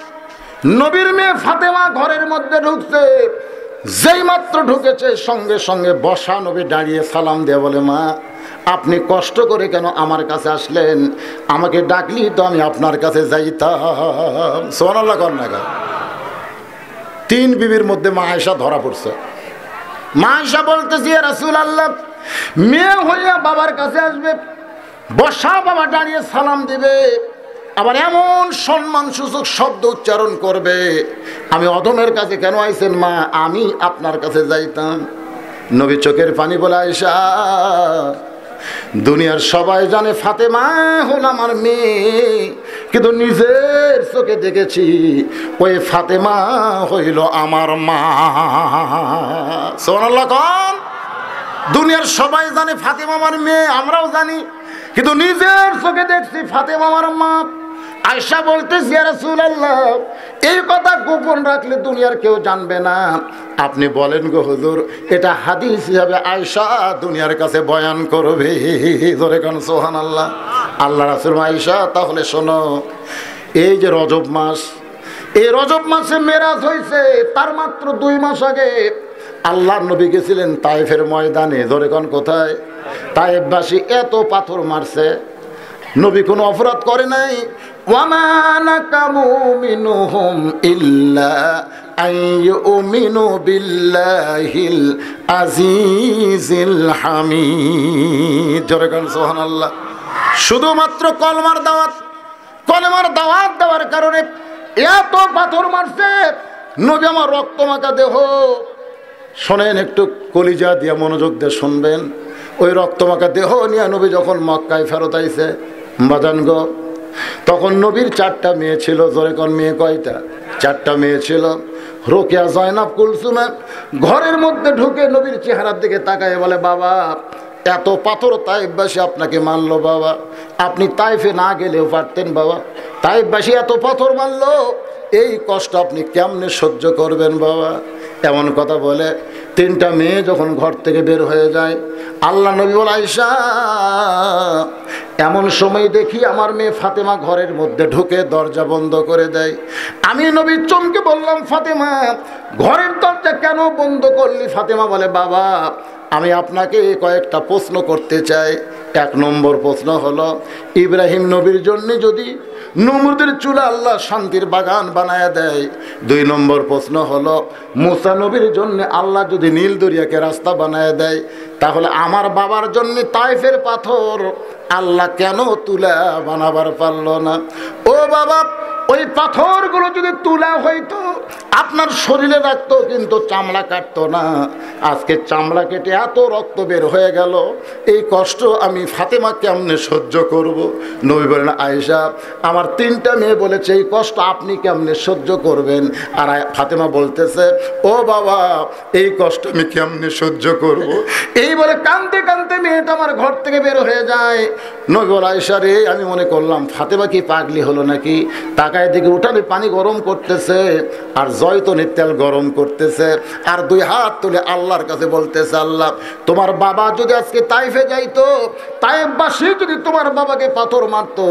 Speaker 1: নবীর মেয়ে ফাতেমা ঘরের মধ্যে ঢুকছে। যেই মাত্র ঢুকেছে, সঙ্গে সঙ্গে বসা নবী দাঁড়িয়ে সালাম দিয়ে বলে, মা, আপনি কষ্ট করে কেন আমার কাছে আসলেন? আমাকে ডাকলি তো আমি আপনার কাছে যাইতাম। সোনাল্লা কন্যাকা তিন বিবির মধ্যে মা আয়সা ধরা পড়ছে। মা আয়সা বলতেছি রাসুল আল্লাহ মেয়ে হইয়া বাবার কাছে আসবে, বসা বাবা দাঁড়িয়ে সালাম দিবে। আবার এমন সম্মান সূচক শব্দ উচ্চারণ করবে, আমি অধমের কাছে কেন আইছেন মা? আমি আপনার কাছে যাইতাম। নবী চোখের পানি বলে আইসা দুনিয়ার সবাই জানে ফাতেমা হল আমার মেয়ে, কিন্তু নিজের চোখে দেখেছি ওই ফাতেমা হইল আমার মা। সোনাল্লাহ কন। দুনিয়ার সবাই জানে ফাতেমা আমার মেয়ে, আমরাও জানি, কিন্তু নিজের চোখে দেখছি ফাতেমা আমার মা। আয়সা বলতেছি এই কথা গোপন রাখলে দুনিয়ার কেউ জানবে না। আপনি বলেন গো হুজুর, এটা হাদিস হিসাবে আয়সা দুনিয়ার কাছে বয়ান করবে। ধরে কেন সোহান আল্লাহ আল্লাহ রাসুল আয়সা তাহলে শোনো, এই যে রজব মাস, এই রজব মাসে মেরাজ হয়েছে, তার মাত্র দুই মাস আগে আল্লাহ নবী গেছিলেন তাইফের ময়দানে। ধরে কোন, কোথায়? তাইফবাসী এত পাথর মারছে, নবী কোনো অপরাধ করে নাই শুধুমাত্র কলমার দাওয়াত কলমার দাওয়াত দেওয়ার কারণে এত পাথর মারছে, নবী আমার রক্ত মাখা দেহ। শোনেন একটু, কলিজা দিয়ে মনোযোগ দিয়ে শুনবেন। ওই রক্তমাখা দেহ নিয়ে নবী যখন মক্কায় ফেরত আইছে, বাজান গো তখন নবীর চারটা মেয়ে ছিল, জোরে কোন মেয়ে কয়টা? চারটা মেয়ে ছিল। রোকেয়া, জয়নাব, কুলসুমা ঘরের মধ্যে ঢুকে নবীর চেহারার দিকে তাকায়, বলে, বাবা, এত পাথর তাইফবাসী আপনাকে মানলো, বাবা। আপনি তাইফে না গেলেও পারতেন, বাবা। তাইফবাসী এত পাথর মানলো, এই কষ্ট আপনি কেমনে সহ্য করবেন, বাবা? এমন কথা বলে, তিনটা মেয়ে যখন ঘর থেকে বের হয়ে যায়, আল্লাহ নবী বল আয়সা এমন সময় দেখি আমার মেয়ে ফাতেমা ঘরের মধ্যে ঢুকে দরজা বন্ধ করে দেয়। আমি নবীর চমকে বললাম, ফাতেমা, ঘরের দরজা কেন বন্ধ করলি? ফাতেমা বলে, বাবা আমি আপনাকে কয়েকটা প্রশ্ন করতে চাই। এক নম্বর প্রশ্ন হলো, ইব্রাহিম নবীর জন্য যদি নমরুদের চুলা আল্লাহ শান্তির বাগান বানায় দেয়। দুই নম্বর প্রশ্ন হলো, মুসা নবীর জন্য আল্লাহ যদি নীল দরিয়াকে রাস্তা বানায় দেয়। তাহলে আমার বাবার জন্য তাইফের পাথর আল্লাহ কেন তুলা বানাবার পারল না? ও বাবা, ওই পাথরগুলো যদি তুলা হইতো, আপনার শরীরে রাখতো কিন্তু চামড়া কাটতো না। আজকে চামড়া কেটে এত রক্ত বের হয়ে গেল, এই কষ্ট আমি ফাতেমা কেমনে সহ্য করব? নবী বলেন, আয়েশা, আমার তিনটা মেয়ে বলেছে, এই কষ্ট আপনি কেমনে সহ্য করবেন? আর ফাতেমা বলতেছে, ও বাবা, এই কষ্ট আমি কেমনে সহ্য করব? এই বলে কানতে কানতে মেয়েটা আমার ঘর থেকে বের হয়ে যায়। নবী বলে, আয়েশা রে, আমি মনে করলাম, ফাতেমা কি পাগলি হলো নাকি? তাকায় দিকে উঠানে পানি গরম করতেছে, আর জয়তনের তেল গরম করতেছে, আর দুই হাত তুলে আল্লাহর কাছে বলতেছে, আল্লাহ, তোমার বাবা যদি আজকে তাইফে যাইতো, তাইফবাসী যদি তোমার বাবাকে পাথর মারতো,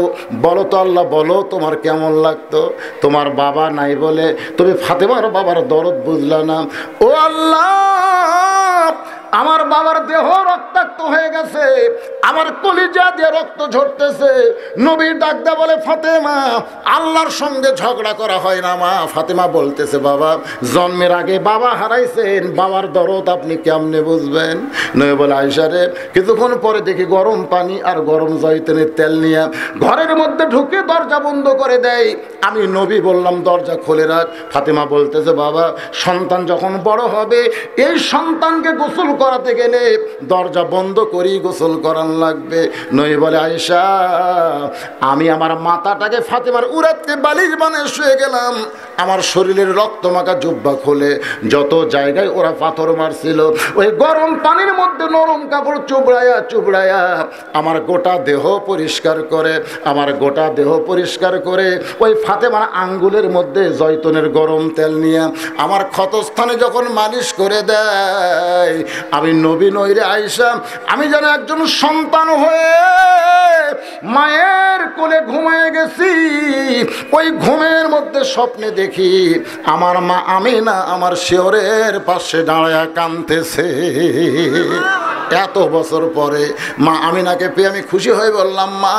Speaker 1: বলো তো আল্লাহ, বলো তোমার কেমন লাগতো? তোমার বাবা নাই বলে, তুমি ফাতেমার বাবার দরদ বুঝলা না। ও আল্লাহ আমার বাবার দেহ রক্তাক্ত হয়ে গেছে, আমার কলিজা দিয়ে রক্ত ঝরতেছে। নবীর ডাকদা বলে, ফাতেমা, আল্লাহর সঙ্গে ঝগড়া করা হয় না মা। ফাতেমা বলতেছে, বাবা, জন্মের আগে বাবা হারাইছেন, বাবার দরদ আপনি কেমনে বুঝবেন? নয় বলে আইসারে কিছুক্ষণ পরে দেখি গরম পানি আর গরম জয়তনের তেল নিয়ে ঘরের মধ্যে ঢুকে দরজা বন্ধ করে দেয়। আমি নবী বললাম, দরজা খুলে রাখ। ফাতেমা বলতেছে, বাবা, সন্তান যখন বড় হবে, এই সন্তানকে গোসল করাতে গেলে দরজা বন্ধ করেই গোসল করান লাগবে। নই বলে, আয়েশা, আমি আমার মাথাটাকে ফাতেমার উড়াতে বালিশ বানিয়ে শুয়ে গেলাম। আমার শরীরের রক্ত মাখা জুব্বা খোলে। যত জায়গায় ওরা পাথর মারছিল, ওই গরম পানির মধ্যে নরম কাপড় চুবড়ায়া চুবড়ায়া আমার গোটা দেহ পরিষ্কার করে, আমার গোটা দেহ পরিষ্কার করে, ওই ফাতেমার আঙ্গুলের মধ্যে জয়তনের গরম তেল নিয়ে আমার ক্ষতস্থানে যখন মালিশ করে দেয় আমি নবী নইরে আইসা আমি যেন একজন সন্তান হয়ে মায়ের কোলে ঘুমায় গেছি। ওই ঘুমের মধ্যে স্বপ্নে দেখি আমার মা আমি না আমার শিওরের পাশে দাঁড়ায় কানতেছে এত বছর পরে মা আমিনাকে পেয়ে আমি খুশি হয়ে বললাম, মা,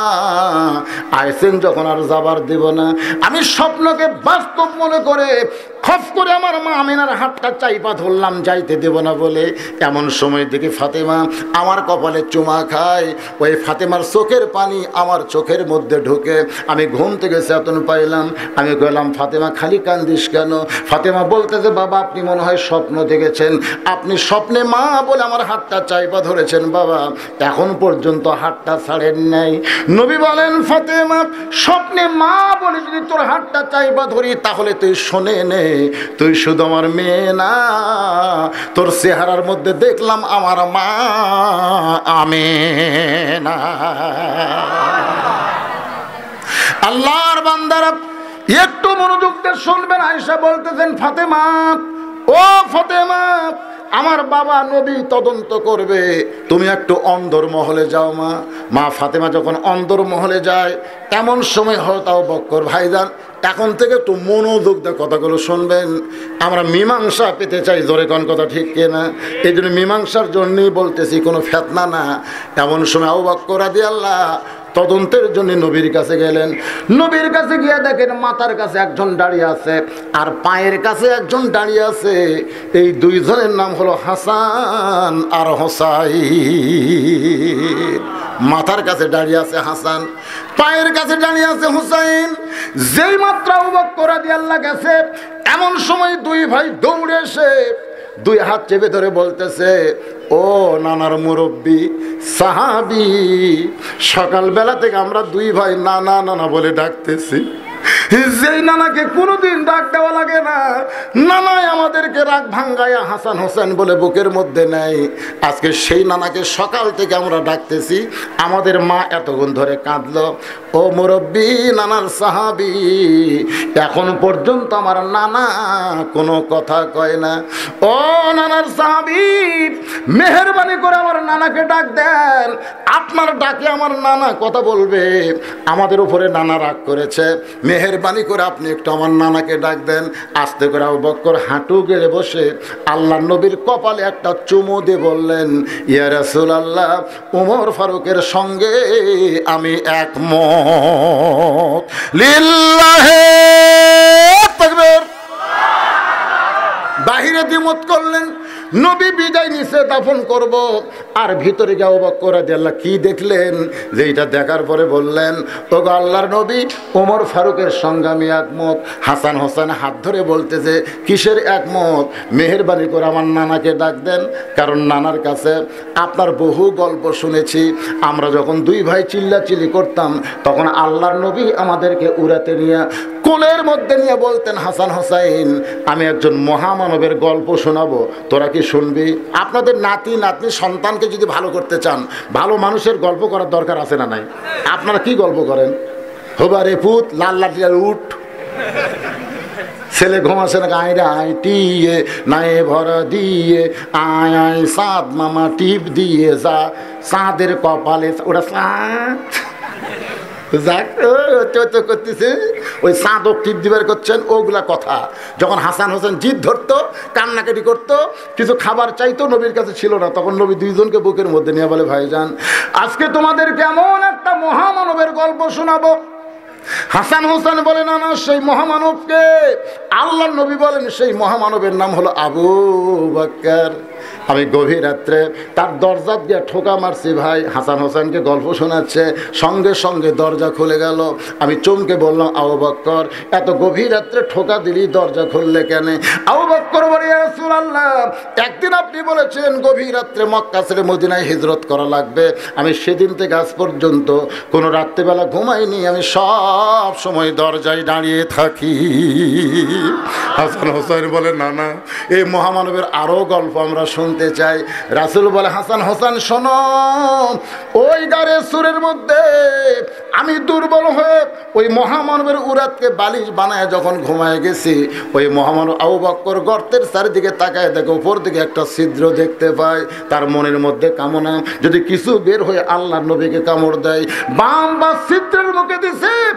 Speaker 1: আইসেন যখন আর যাবার দেব না। আমি স্বপ্নকে বাস্তব মনে করে খপ করে আমার মা আমিনার হাতটা চাইপা ধরলাম, যাইতে দেব না বলে। এমন সময় দেখি ফাতেমা আমার কপালে চুমা খায়। ওই ফাতেমার চোখের পানি আমার চোখের মধ্যে ঢুকে। আমি ঘুম থেকে চেতন পাইলাম। আমি কইলাম, ফাতেমা, খালি কান্দিস কেন? ফাতেমা বলতেছে, বাবা, আপনি মনে হয় স্বপ্ন দেখেছেন। আপনি স্বপ্নে মা বলে আমার হাতটা চাইপা ধরেছেন, বাবা। এখন পর্যন্ত হাতটা ছাড়েন নাই। নবী বলেন, ফাতেমা, স্বপ্নে মা বলে যদি তোর হাতটা চাইবা ধরি, তাহলে তুই শোনে নে। তুই শুধু আমার মেয়ে না, তোর চেহারার মধ্যে দেখলাম আমার মা আমি না আল্লাহর বান্দারা একটু মনোযোগ শুনবেন আয়সা বলতেছেন, ফাতেমা, ও ফাতেমা আমার বাবা নবী তদন্ত করবে। তুমি একটু অন্দর মহলে যাও মা। মা ফাতেমা যখন অন্দর মহলে যায় এমন সময় হয় হতাও বক্কর ভাইজান, এখন থেকে একটু মনোযোগ দিয়ে কথাগুলো শুনবেন। আমরা মীমাংসা পেতে চাই, জোরে কোন কথা ঠিক কিনা? এই জন্য মীমাংসার জন্যই বলতেছি, কোনো ফেতনা না। এমন সময় আউ বক্কর আদি আল্লাহ তদন্তের জন্য নবীর কাছে গেলেন। নবীর কাছে গিয়ে দেখেন মাথার কাছে একজন দাঁড়িয়ে আছে আর পায়ের কাছে একজন দাঁড়িয়ে আছে। এই দুইজনের নাম হলো হাসান আর হোসাই মাথার কাছে দাঁড়িয়ে আছে হাসান, পায়ের কাছে দাঁড়িয়ে আছে হুসাইন। যেই মাত্রা উবক করা দিয়ে আল্লাহ গেছে, এমন সময় দুই ভাই দৌড়ে এসে দুই হাত চেপে ধরে বলতেছে, ও নানার মুরব্বী, সাহাবি, সকালবেলা থেকে আমরা দুই ভাই নানা নানা বলে ডাকতেছি। যেই নানাকে কোনোদিন ডাক দেওয়া লাগে না। নানাই আমাদেরকে রাগ ভাঙ্গায়া হাসান হোসেন বলে বুকের মধ্যে নেয়। আজকে সেই নানাকে সকাল থেকে আমরা ডাকতেছি। আমাদের মা এতক্ষণ ধরে কাঁদলো, ও মুরব্বী, নানার সাহাবি, এখন পর্যন্ত আমার নানা কোনো কথা কয় না। ও নানার সাহাবি, মেহরবানি করে আমার নানাকে ডাক দেন। আপনার ডাকে আমার নানা কথা বলবে। আমাদের উপরে নানা রাগ করেছে। মেহরবানি করে আপনি একটু আমার নানাকে ডাক দেন। আস্তে করে আবু বক্কর হাঁটু গেড়ে বসে আল্লাহ নবীর কপালে একটা চুমু দিয়ে বললেন, ইয়া রাসূল আল্লাহ উমর ফারুকের সঙ্গে আমি একমত। লিল্লাহে বাহিরে দ্বিমত করলেন নবী বিদায় নিছে, দাফন করব। আর ভিতরে গিয়ে অবাক করে আল্লাহ কি দেখলেন? যে এটা দেখার পরে বললেন তো আল্লাহর নবী, ওমর ফারুকের সঙ্গে একমত। হাসান হোসেন হাত ধরে বলতেছে, কিসের একমত? মেহরবানি করে আমার নানাকে ডাক দেন। কারণ নানার কাছে আপনার বহু গল্প শুনেছি। আমরা যখন দুই ভাই চিল্লাচিল্লি করতাম, তখন আল্লাহর নবী আমাদেরকে উড়াতে নিয়ে, কোলের মধ্যে নিয়ে বলতেন, হাসান হোসাইন আমি একজন মহামানবের গল্প শোনাবো। তোরা কি শুনবি, আপনাদের নাতি, নাতনি, সন্তানকে যদি ভালো করতে চান, ভালো মানুষের গল্প করার দরকার আছে না নাই? আপনারা কি গল্প করেন? হোবারে পুত, লাল লাঠিয়ার উঠ ছেলে ঘুমাছে না আইরা আই টিয়ে, নায়ে ভরা দিয়ে, আয় আয় সাঁত মামা টিপ দিয়ে যা। চাঁদের কপালে, ওটা সাঁত ওই টিপ করছেন, ওগুলা কথা। যখন হাসান হোসেন জিদ ধরতো, কান্নাকাটি করতো, কিছু খাবার চাইতো, নবীর কাছে ছিল না। তখন নবী বুকের মধ্যে নিয়ে বলে, ভাইজান, আজকে তোমাদের কেমন একটা মহামানবের গল্প শোনাবো। হাসান হোসেন বলে, না সেই মহামানবকে। আল্লাহ নবী বলেন, সেই মহামানবের নাম হলো আবু বাক্কার। আমি গভীর রাত্রে তার দরজা দিয়ে ঠোকা মারছি, ভাই, হাসান হোসেনকে গল্প শোনাচ্ছে। সঙ্গে সঙ্গে দরজা খুলে গেল। আমি চমকে বললাম, আবু বক্কর, এত গভীর রাত্রে ঠোকা দিলি, দরজা খুললে কেন? আবু বক্কর আল্লাহ একদিন আপনি বলেছেন গভীর রাত্রে মক্কা ছেড়ে মদিনায় হিজরত করা লাগবে। আমি সেদিন থেকে আজ পর্যন্ত কোনো রাত্রেবেলা ঘুমাইনি, আমি সব সময় দরজায় দাঁড়িয়ে থাকি। হাসান হোসেন বলে, না না এই মহামানবের আরও গল্প আমরা শুনতে চাই। রাসুল বলে, হাসান হোসেন, শোনো, ওই গাড়ে সুরের মধ্যে আমি দুর্বল হয়ে ওই মহামানবের উরাতকে বালিশ বানায় যখন ঘুমায় গেছি, ওই মহামানব আবু বক্কর গর্তের চারিদিকে তাকায় দেখে, উপর দিকে একটা ছিদ্র দেখতে পায়। তার মনের মধ্যে কামনা, যদি কিছু বের হয়ে আল্লাহ নবীকে কামড় দেয়, বাম বা ছিদ্রের মুখে দিছে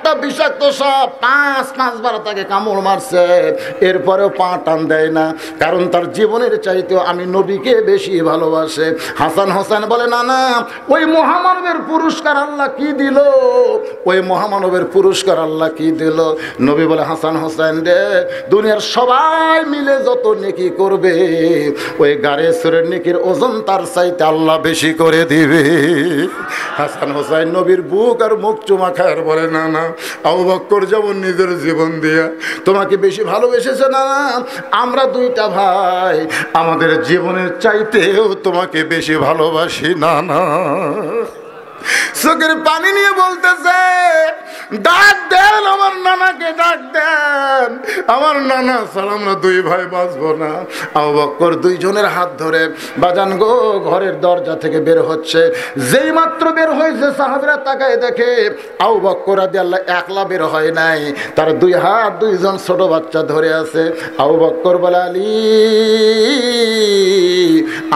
Speaker 1: একটা বিষাক্ত সাপ পাঁচ পাঁচবার তাকে কামড় মারছে। এরপরেও পা টান দেয় না। কারণ তার জীবনের চাইতেও আমি নবীকে বেশি ভালোবাসে। হাসান হোসেন বলে, না না, ওই মহামানবের পুরস্কার আল্লাহ কি দিল? ওই মহামানবের পুরস্কার আল্লাহ কি দিল? নবী বলে, হাসান হোসেন রে, দুনিয়ার সবাই মিলে যত নেকি করবে, ওই গাড়ে সুরের নেকির ওজন তার চাইতে আল্লাহ বেশি করে দিবে। হাসান হোসেন নবীর বুক আর মুখ চুমা খায়ার বলে, না না আবু যেমন নিজের জীবন দিয়া, তোমাকে বেশি ভালোবেসেছে না? আমরা দুইটা ভাই, আমাদের জীবনের চাইতেও তোমাকে বেশি ভালোবাসি না না। চোখের পানি নিয়ে বলতেছে, ডাক দেন আমার নানাকে, ডাক দেন। আমার নানা ছাড়া আমরা দুই ভাই বাঁচবো না। আবু বক্কর দুইজনের হাত ধরে, বাজান গো, ঘরের দরজা থেকে বের হচ্ছে। যেই মাত্র বের হয়েছে, সাহাবিরা তাকায় দেখে, আবু বক্কর আদি আল্লাহ একলা বের হয় নাই। তার দুই হাত, দুইজন ছোট বাচ্চা ধরে আছে। আবু বক্কর বলে, আলী,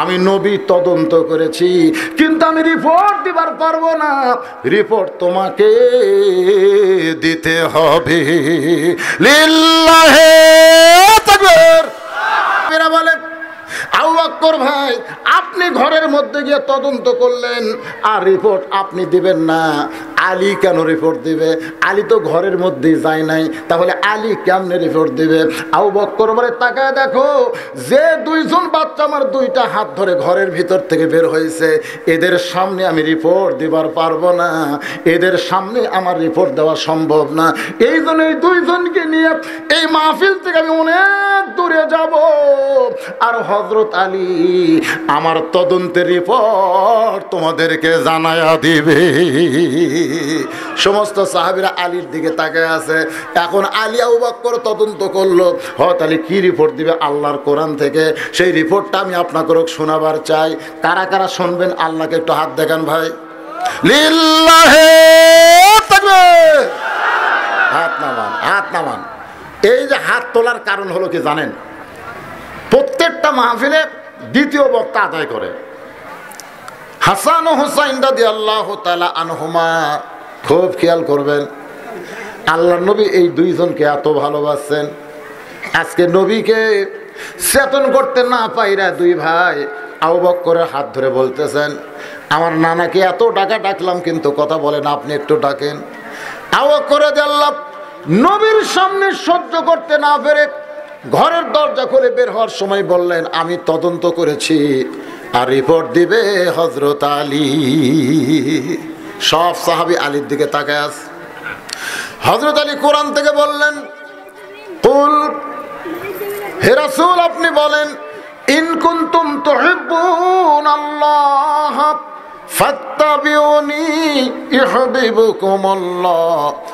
Speaker 1: আমি নবী তদন্ত করেছি, কিন্তু আমি রিপোর্ট দিবার পারব না। রিপোর্ট তোমাকে দিতে হবে। এরা বলে আবু বক্কর ভাই, আপনি ঘরের মধ্যে গিয়ে তদন্ত করলেন, আর রিপোর্ট আপনি দিবেন না। আলী কেন রিপোর্ট দিবে? আলী তো ঘরের মধ্যেই যায় নাই। তাহলে আলী কেমনে রিপোর্ট দিবে? আবু বক্কর বলে, তাকায় দেখো, যে দুইজন বাচ্চা আমার দুইটা হাত ধরে ঘরের ভিতর থেকে বের হয়েছে, এদের সামনে আমি রিপোর্ট দিবার পারব না। এদের সামনে আমার রিপোর্ট দেওয়া সম্ভব না। এই জন্য এই দুইজনকে নিয়ে এই মাহফিল থেকে আমি অনেক দূরে যাব। আর হজরত আলী, আমার তদন্তের রিপোর্ট তোমাদেরকে জানায়া দিবে। সমস্ত সাহাবিরা আলীর দিকে তাকায় আছে। এখন আলী আবু বক্কর তদন্ত করল। হত আলী কি রিপোর্ট দিবে আল্লাহর কোরআন থেকে? সেই রিপোর্টটা আমি আপনাকে শোনাবার চাই। কারা কারা শুনবেন? আল্লাহকে একটু হাত দেখান ভাই। হাত নামান হাত নামান। এই যে হাত তোলার কারণ হলো কি জানেন? প্রত্যেকটা মাহফিলে দ্বিতীয় বক্তা আদায় করে। হাসান ও হুসাইন রাদি আল্লাহ তালা আনহুমা খুব খেয়াল করবেন আল্লাহ নবী এই দুইজনকে এত ভালোবাসছেন। আজকে নবীকে চেতন করতে না পাইরা দুই ভাই আউবক করে হাত ধরে বলতেছেন, আমার নানাকে এত ডাকা ডাকলাম কিন্তু কথা বলেন, আপনি একটু ডাকেন। আউবক করে আল্লাহ নবীর সামনে সহ্য করতে না পেরে ঘরের দরজা খুলে বের হওয়ার সময় বললেন, আমি তদন্ত করেছি। আর রিপোর্ট দিবে হজরত আলী। সব সাহাবি আলীর দিকে তাকায় আস। হজরত আলী কোরআন থেকে বললেন, কুল, হে রাসূল, আপনি বলেন, ইন কুনতুম তুহিব্বুন আল্লাহ, ফাত্তাবিউনি ইউহিব্বুকুমুল্লাহ। ওয়া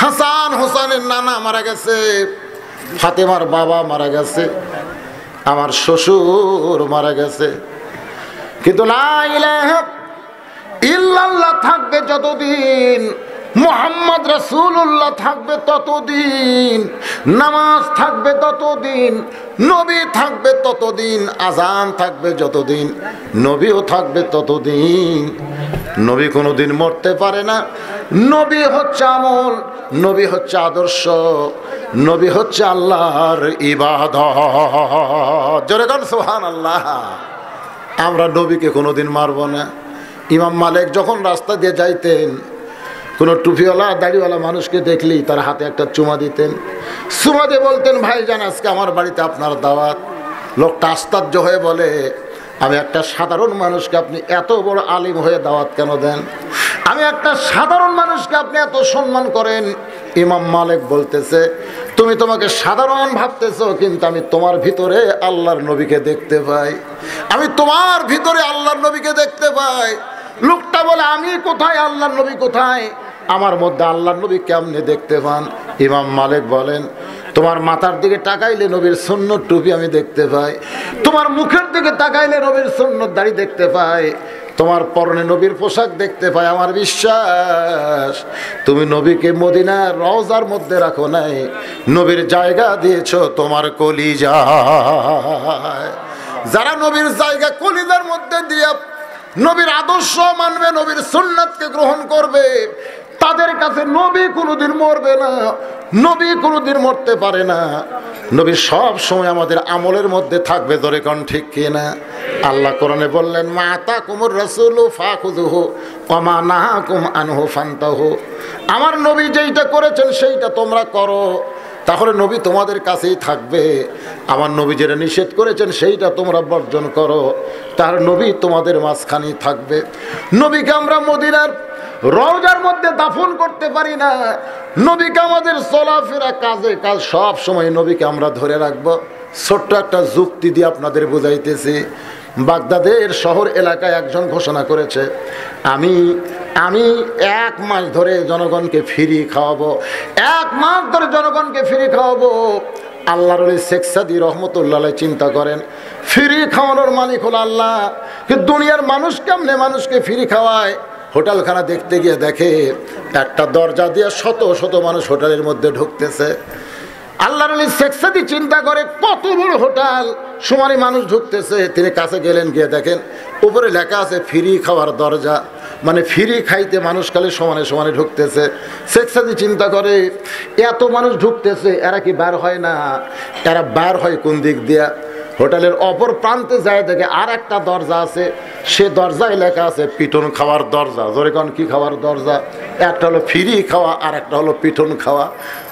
Speaker 1: হাসান হোসানের নানা মারা গেছে, ফাতেমার বাবা মারা গেছে, আমার শ্বশুর মারা গেছে। কিন্তু না ইল্লাল্লাহ থাকবে যতদিন মোহাম্মদ রসুল্লাহ থাকবে ততদিন, নামাজ থাকবে ততদিন, নবী থাকবে ততদিন আজান থাকবে যতদিন, নবীও থাকবে ততদিন। নবী কোনোদিন মরতে পারে না। নবী হচ্ছে আমল, নবী হচ্ছে আদর্শ, নবী হচ্ছে আল্লাহর ইবাদত। জোরে গান সোহান আল্লাহ আমরা নবীকে কোনোদিন মারব না। ইমাম মালিক যখন রাস্তা দিয়ে যাইতেন কোনো টুপিওয়ালা, দাড়িওয়ালা মানুষকে দেখলেই তার হাতে একটা চুমা দিতেন। চুমা দিয়ে বলতেন, ভাই জান আজকে আমার বাড়িতে আপনার দাওয়াত। লোকটা আশ্চর্য হয়ে বলে, আমি একটা সাধারণ মানুষকে আপনি এত বড় আলিম হয়ে দাওয়াত কেন দেন? আমি একটা সাধারণ মানুষকে আপনি এত সম্মান করেন। ইমাম মালিক বলতেছে, তুমি তোমাকে সাধারণ ভাবতেছো, কিন্তু আমি তোমার ভিতরে আল্লাহর নবীকে দেখতে পাই। আমি তোমার ভিতরে আল্লাহর নবীকে দেখতে পাই। লোকটা বলে, আমি কোথায়? আল্লাহর নবী কোথায়? আমার মধ্যে আল্লাহ নবী কেমনে দেখতে পান? ইমাম মালিক বলেন, তোমার মাথার দিকে তাকাইলে নবীর শূন্য টুপি আমি দেখতে পাই। তোমার মুখের দিকে তাকাইলে নবীর শূন্য দাড়ি দেখতে পাই। তোমার পরনে নবীর পোশাক দেখতে পাই আমার বিশ্বাস। তুমি নবীকে মদিনা রওজার মধ্যে রাখো নাই। নবীর জায়গা দিয়েছ তোমার কলিজা যারা নবীর জায়গা কলিজার মধ্যে দিয়ে নবীর আদর্শ মানবে, নবীর সুন্নাতকে গ্রহণ করবে তাদের কাছে নবী কোনোদিন মরবে না, নবী কোনোদিন মরতে পারে না। নবী সব সময় আমাদের আমলের মধ্যে থাকবে, ধরে কোন ঠিক কিনা আল্লাহ কোরআনে বললেন মাতা কুমুর রসুল ফাকুদুহু অমা নাহা কুম আনহু ফান্তাহু। আমার নবী যেইটা করেছেন সেইটা তোমরা করো। তাহলে নবী তোমাদের কাছেই থাকবে। আমার নবী যেটা নিষেধ করেছেন সেইটা তোমরা বর্জন করো। তার নবী তোমাদের মাঝখানেই থাকবে। নবীকে আমরা মদিনার রওজার মধ্যে দাফন করতে পারি না। নবীকে আমাদের চলাফেরা কাজে কাজ সব সময় নবীকে আমরা ধরে রাখব। ছোট্ট একটা যুক্তি দিয়ে আপনাদের বুঝাইতেছি। বাগদাদের শহর এলাকায় একজন ঘোষণা করেছে, আমি আমি এক মাস ধরে জনগণকে ফ্রি খাওয়াবো, এক মাস ধরে জনগণকে ফ্রি খাওয়াবো। আল্লাহর ওই শেখ সাদি রহমতুল্লাহ চিন্তা করেন ফ্রি খাওয়ানোর মালিক হলো আল্লাহ। দুনিয়ার মানুষ কেমনে মানুষকে ফ্রি খাওয়ায়? হোটেলখানা দেখতে গিয়ে দেখে একটা দরজা দিয়ে শত শত মানুষ হোটেলের মধ্যে ঢুকতেছে। আল্লাহর আলী শেখ চিন্তা করে, কত বড় হোটেল। সমানে মানুষ ঢুকতেছে, তিনি কাছে গেলেন, গিয়ে দেখেন, উপরে লেখা আছে, ফ্রি খাওয়ার দরজা। মানে ফ্রি খাইতে মানুষ খালি সমানে সমানে ঢুকতেছে। শেখ সাদি চিন্তা করে, এত মানুষ ঢুকতেছে, এরা কি বার হয় না? এরা বার হয় কোন দিক দিয়া? হোটেলের অপর প্রান্তে যায় দেখে আর একটা দরজা আছে। সে দরজায় লেখা আছে পিটন খাওয়ার দরজা। জোরে কন, কি খাওয়ার দরজা? একটা হলো ফ্রি খাওয়া, আর একটা হলো পিটন খাওয়া।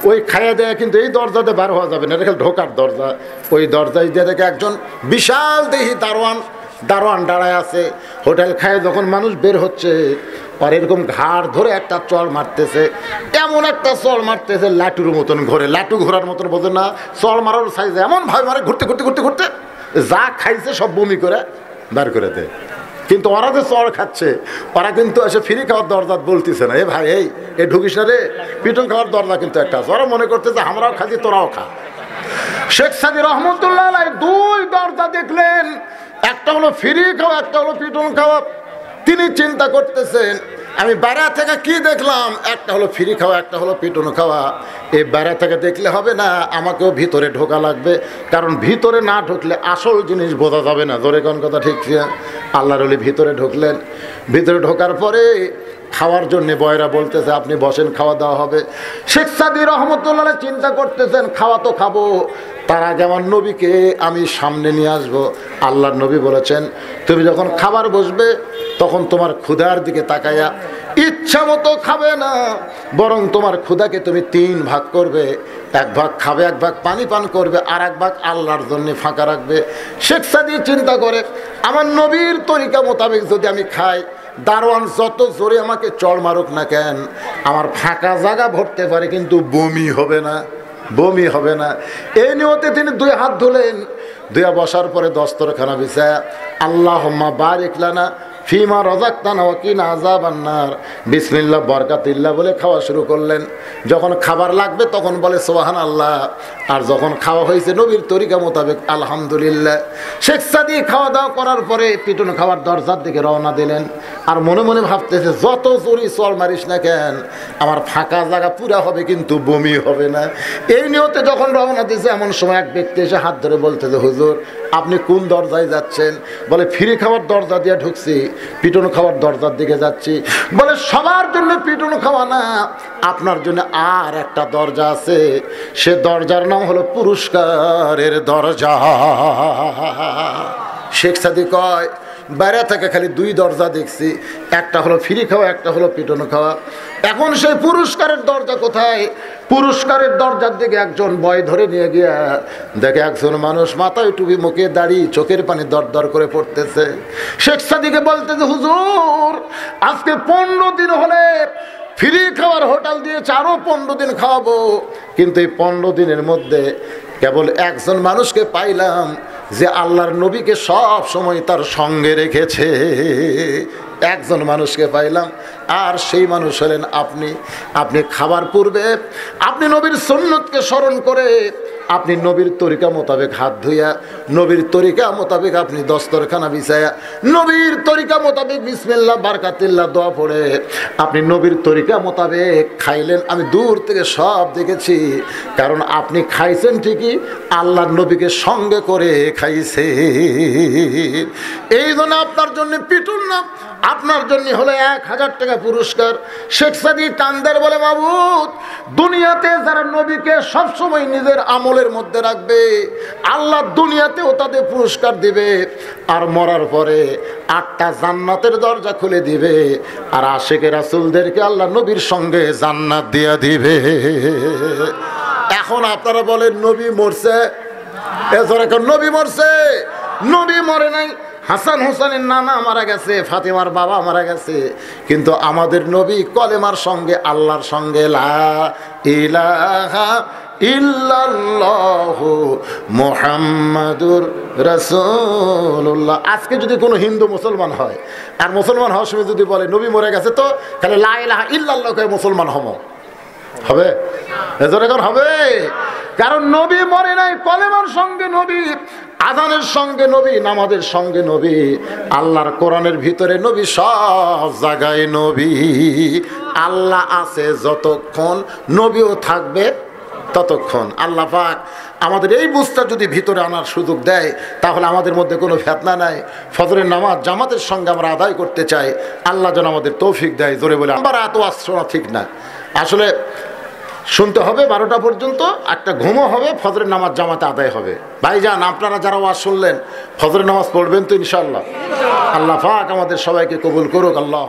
Speaker 1: ওই খাইয়ে দেয় কিন্তু এই দরজাতে বার হওয়া যাবে না, এটা ঢোকার দরজা। ওই দরজায় দিয়ে দেখে একজন বিশাল দেহি দারোয়ান দারোয়ান দাঁড়ায় আছে। হোটেল খায় যখন মানুষ বের হচ্ছে, আর এরকম ঘাড় ধরে একটা চল মারতেছে, এমন একটা চল মারতেছে, লাটুর মতন ঘরে। লাটু ঘোরার মতন বোঝে না চল মারার সাইজ এমন ভাবে মারে, ঘুরতে ঘুরতে ঘুরতে ঘুরতে। যা খাইছে সব বমি করে বার করে দেয় কিন্তু ওরা যে চড় খাচ্ছে, ওরা কিন্তু এসে ফ্রি খাওয়ার দরজা বলতেছে না। এ ভাই, এই, এ ঢুকিস রে। পিটন খাওয়ার দরজা কিন্তু একটা আছে। ওরা মনে করতেছে আমরাও খাচ্ছি, তোরাও খা। শেখ সাদি রহমতুল্লাহ দুই দরজা দেখলেন। একটা হলো ফ্রি খাওয়া, একটা হলো পিটন খাওয়া। তিনি চিন্তা করতেছেন আমি বেড়া থেকে কি দেখলাম? একটা হলো ফ্রি খাওয়া, একটা হলো পিটন খাওয়া। এই বেড়া থেকে দেখলে হবে না, আমাকেও ভিতরে ঢোকা লাগবে। কারণ ভিতরে না ঢুকলে আসল জিনিস বোঝা যাবে না। জোরে কোন কথা ঠিক? আল্লাহর ভিতরে ঢুকলেন। ভিতরে ঢোকার পরে খাওয়ার জন্য বয়রা বলতেছে, আপনি বসেন, খাওয়া দাওয়া হবে। শেখ সাদি রহমতুল্লাহ চিন্তা করতেছেন, খাওয়া তো খাব। তার আমার নবীকে আমি সামনে নিয়ে আসব। আল্লাহর নবী বলেছেন, তুমি যখন খাবার বসবে, তখন তোমার ক্ষুধার দিকে তাকায়া ইচ্ছা মতো খাবে না, বরং তোমার ক্ষুধাকে তুমি তিন ভাগ করবে। এক ভাগ খাবে, এক ভাগ পানি পান করবে, আর এক ভাগ আল্লাহর জন্য ফাঁকা রাখবে। শেখ সাদি চিন্তা করে, আমার নবীর তরিকা মোতাবেক যদি আমি খাই দারোয়ান, যত জোরে আমাকে চড় মারুক না কেন, আমার ফাঁকা জায়গা ভরতে পারে, কিন্তু বমি হবে না, বমি হবে না। এই নিয়তে তিনি দুই হাত ধুলেন দুয়া বসার পরে দস্তরখানা বিছায় আল্লাহ বারিকলানা ফিমা রজাক তানা রজাক্তানা ওকিনা আজাবান্নার বিসমিল্লা বরকাতিল্লা বলে খাওয়া শুরু করলেন। যখন খাবার লাগবে তখন বলে সোহান আল্লাহ আর যখন খাওয়া হয়েছে নবীর তরিকা মোতাবেক, আলহামদুলিল্লাহ। শেখ সাদি খাওয়া দাওয়া করার পরে পিটুন খাওয়ার দরজার দিকে রওনা দিলেন। আর মনে মনে ভাবতেছে, যত জোরি চল মারিস না কেন? আমার ফাঁকা জায়গা পুরা হবে কিন্তু বমি হবে না। এই নিয়তে যখন রওনা দিয়েছে এমন সময় এক ব্যক্তি এসে হাত ধরে বলতেছে, হুজুর, আপনি কোন দরজায় যাচ্ছেন? বলে, ফ্রি খাওয়ার দরজা দিয়ে ঢুকছি। পিটন খাওয়ার দরজার দিকে যাচ্ছি। বলে, সবার জন্য পিটন খাওয়া না, আপনার জন্য আর একটা দরজা আছে। সে দরজার নাম হলো পুরস্কারের দরজা। শেখ সাদি কয় বাইরে থেকে খালি দুই দরজা দেখছি, একটা হলো ফ্রি খাওয়া, একটা হলো পিটনো খাওয়া। এখন সেই পুরস্কারের দরজা কোথায়? পুরস্কারের দরজার দিকে একজন বয় ধরে নিয়ে গিয়া দেখে একজন মানুষ মাথায় টুপি মুখে দাঁড়িয়ে চোখের পানি দর দর করে পড়তেছে। শেখ সাদিকে বলতেছে হুজুর, আজকে পনেরো দিন হলে ফ্রি খাওয়ার হোটেল দিয়েছে আরও পনেরো দিন খাওয়াবো। কিন্তু এই পনেরো দিনের মধ্যে কেবল একজন মানুষকে পাইলাম। যে আল্লাহর নবীকে সব সময় তার সঙ্গে রেখেছে। একজন মানুষকে পাইলাম, আর সেই মানুষ হলেন আপনি। আপনি খাবার পূর্বে, আপনি নবীর সন্ন্যতকে স্মরণ করে আপনি নবীর তরিকা মোতাবেক হাত ধুইয়া, নবীর তরিকা মোতাবেক আপনি দস্তরখানা বিছায়া নবীর তরিকা মোতাবেক বিসমিল্লা বারকাতিল্লা দোয়া পড়ে। আপনি নবীর তরিকা মোতাবেক খাইলেন, আমি দূর থেকে সব দেখেছি। কারণ আপনি খাইছেন ঠিকই আল্লাহর নবীকে সঙ্গে করে খাইছে। এই জন্য আপনার জন্য পিটুন না, আপনার জন্য হলো এক হাজার টাকা পুরস্কার। শেখ সাদি কান্দার বলে, মাবুদ, দুনিয়াতে যারা নবীকে সবসময় নিজের আমলের মধ্যে রাখবে, আল্লাহ দুনিয়াতেও তাদের পুরস্কার দিবে, আর মরার পরে আটটা জান্নাতের দরজা খুলে দিবে, আর আশেকে রাসুলদেরকে আল্লাহ নবীর সঙ্গে জান্নাত দিয়া দিবে। এখন আপনারা বলেন, নবী মরছে? এছাড়া নবী মরছে? নবী মরে নাই। হাসান হোসেনের নানা মারা গেছে, ফাতিমার বাবা মারা গেছে, কিন্তু আমাদের নবী কলেমার সঙ্গে, আল্লাহর সঙ্গে, লা ইলাহা আজকে যদি কোনো হিন্দু মুসলমান হয়, আর মুসলমান হওয়ার সময় যদি বলে, নবী মরে গেছে তো, তাহলে লা ইলাহা ইল্লাল্লাহ কয়ে মুসলমান হম। হবে? এজন্য এখন হবে? কারণ নবী মরে নাই, কলেমার সঙ্গে নবী, আজানের সঙ্গে নবী, নামাজের সঙ্গে নবী, আল্লাহর কোরআনের ভিতরে নবী সব জায়গায় নবী। আল্লাহ আছে যতক্ষণ নবীও থাকবে ততক্ষণ। আল্লাহ পাক আমাদের এই বুঝটা যদি ভিতরে আনার সুযোগ দেয়, তাহলে আমাদের মধ্যে কোনো ফেতনা নাই। ফজরের নামাজ জামাতের সঙ্গে আমরা আদায় করতে চাই। আল্লাহ যেন আমাদের তৌফিক দেয় জোরে বলে। আমার এত আশ্রয় ঠিক না। আসলে শুনতে হবে বারোটা পর্যন্ত, একটা ঘুমও হবে, ফজরের নামাজ জামাতে আদায় হবে। ভাই যান আপনারা যারা ওয়াজ শুনলেন, ফজরের নামাজ পড়বেন তো ইনশাল্লাহ আল্লাহ পাক আমাদের সবাইকে কবুল করুক। আল্লাহ